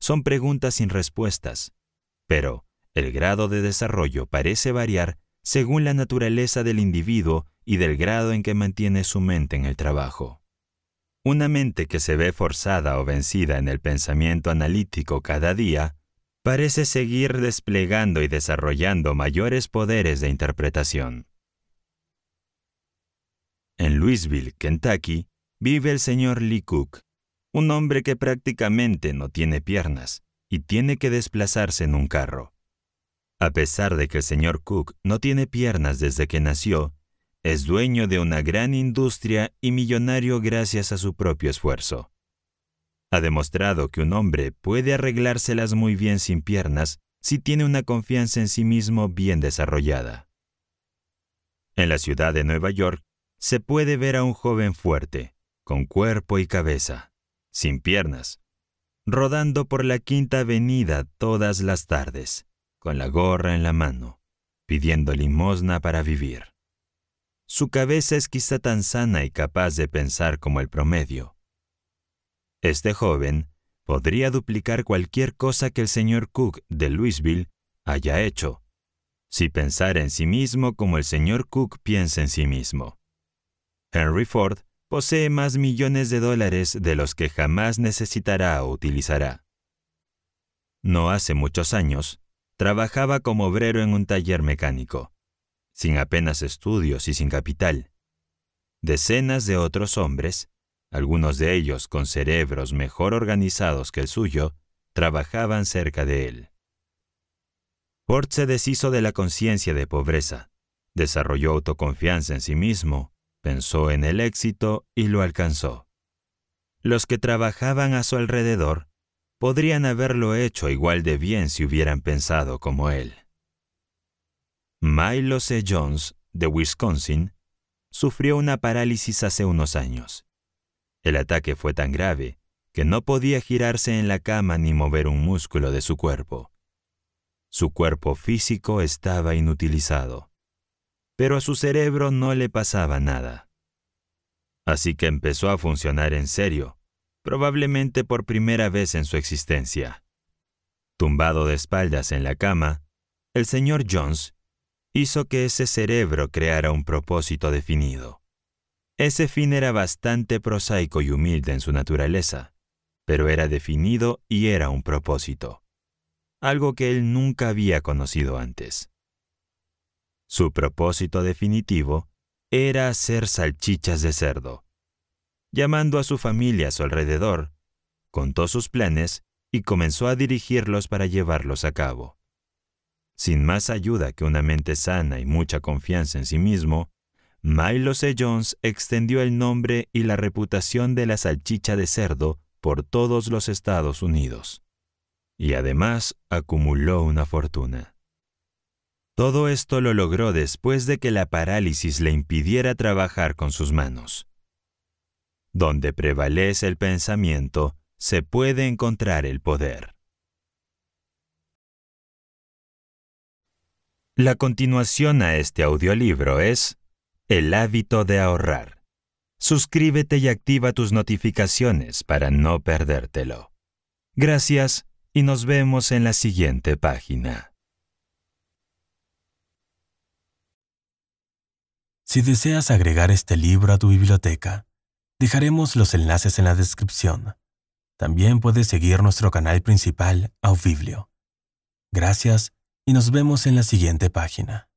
Son preguntas sin respuestas, pero el grado de desarrollo parece variar según la naturaleza del individuo y del grado en que mantiene su mente en el trabajo. Una mente que se ve forzada o vencida en el pensamiento analítico cada día parece seguir desplegando y desarrollando mayores poderes de interpretación. En Louisville, Kentucky, vive el señor Lee Cook, un hombre que prácticamente no tiene piernas y tiene que desplazarse en un carro. A pesar de que el señor Cook no tiene piernas desde que nació, es dueño de una gran industria y millonario gracias a su propio esfuerzo. Ha demostrado que un hombre puede arreglárselas muy bien sin piernas si tiene una confianza en sí mismo bien desarrollada. En la ciudad de Nueva York se puede ver a un joven fuerte, con cuerpo y cabeza, sin piernas, rodando por la Quinta Avenida todas las tardes, con la gorra en la mano, pidiendo limosna para vivir. Su cabeza es quizá tan sana y capaz de pensar como el promedio. Este joven podría duplicar cualquier cosa que el señor Cook de Louisville haya hecho, si pensara en sí mismo como el señor Cook piensa en sí mismo. Henry Ford posee más millones de dólares de los que jamás necesitará o utilizará. No hace muchos años, trabajaba como obrero en un taller mecánico, sin apenas estudios y sin capital. Decenas de otros hombres, algunos de ellos con cerebros mejor organizados que el suyo, trabajaban cerca de él. Ford se deshizo de la conciencia de pobreza, desarrolló autoconfianza en sí mismo pensó en el éxito y lo alcanzó. Los que trabajaban a su alrededor podrían haberlo hecho igual de bien si hubieran pensado como él. Milo C. Jones, de Wisconsin, sufrió una parálisis hace unos años. El ataque fue tan grave que no podía girarse en la cama ni mover un músculo de su cuerpo. Su cuerpo físico estaba inutilizado pero a su cerebro no le pasaba nada. Así que empezó a funcionar en serio, probablemente por primera vez en su existencia. Tumbado de espaldas en la cama, el señor Jones hizo que ese cerebro creara un propósito definido. Ese fin era bastante prosaico y humilde en su naturaleza, pero era definido y era un propósito, algo que él nunca había conocido antes. Su propósito definitivo era hacer salchichas de cerdo. Llamando a su familia a su alrededor, contó sus planes y comenzó a dirigirlos para llevarlos a cabo. Sin más ayuda que una mente sana y mucha confianza en sí mismo, Milo C. Jones extendió el nombre y la reputación de la salchicha de cerdo por todos los Estados Unidos. Y además acumuló una fortuna. Todo esto lo logró después de que la parálisis le impidiera trabajar con sus manos. Donde prevalece el pensamiento, se puede encontrar el poder. La continuación a este audiolibro es El hábito de ahorrar. Suscríbete y activa tus notificaciones para no perdértelo. Gracias y nos vemos en la siguiente página. Si deseas agregar este libro a tu biblioteca, dejaremos los enlaces en la descripción. También puedes seguir nuestro canal principal, Auviblio. Gracias y nos vemos en la siguiente página.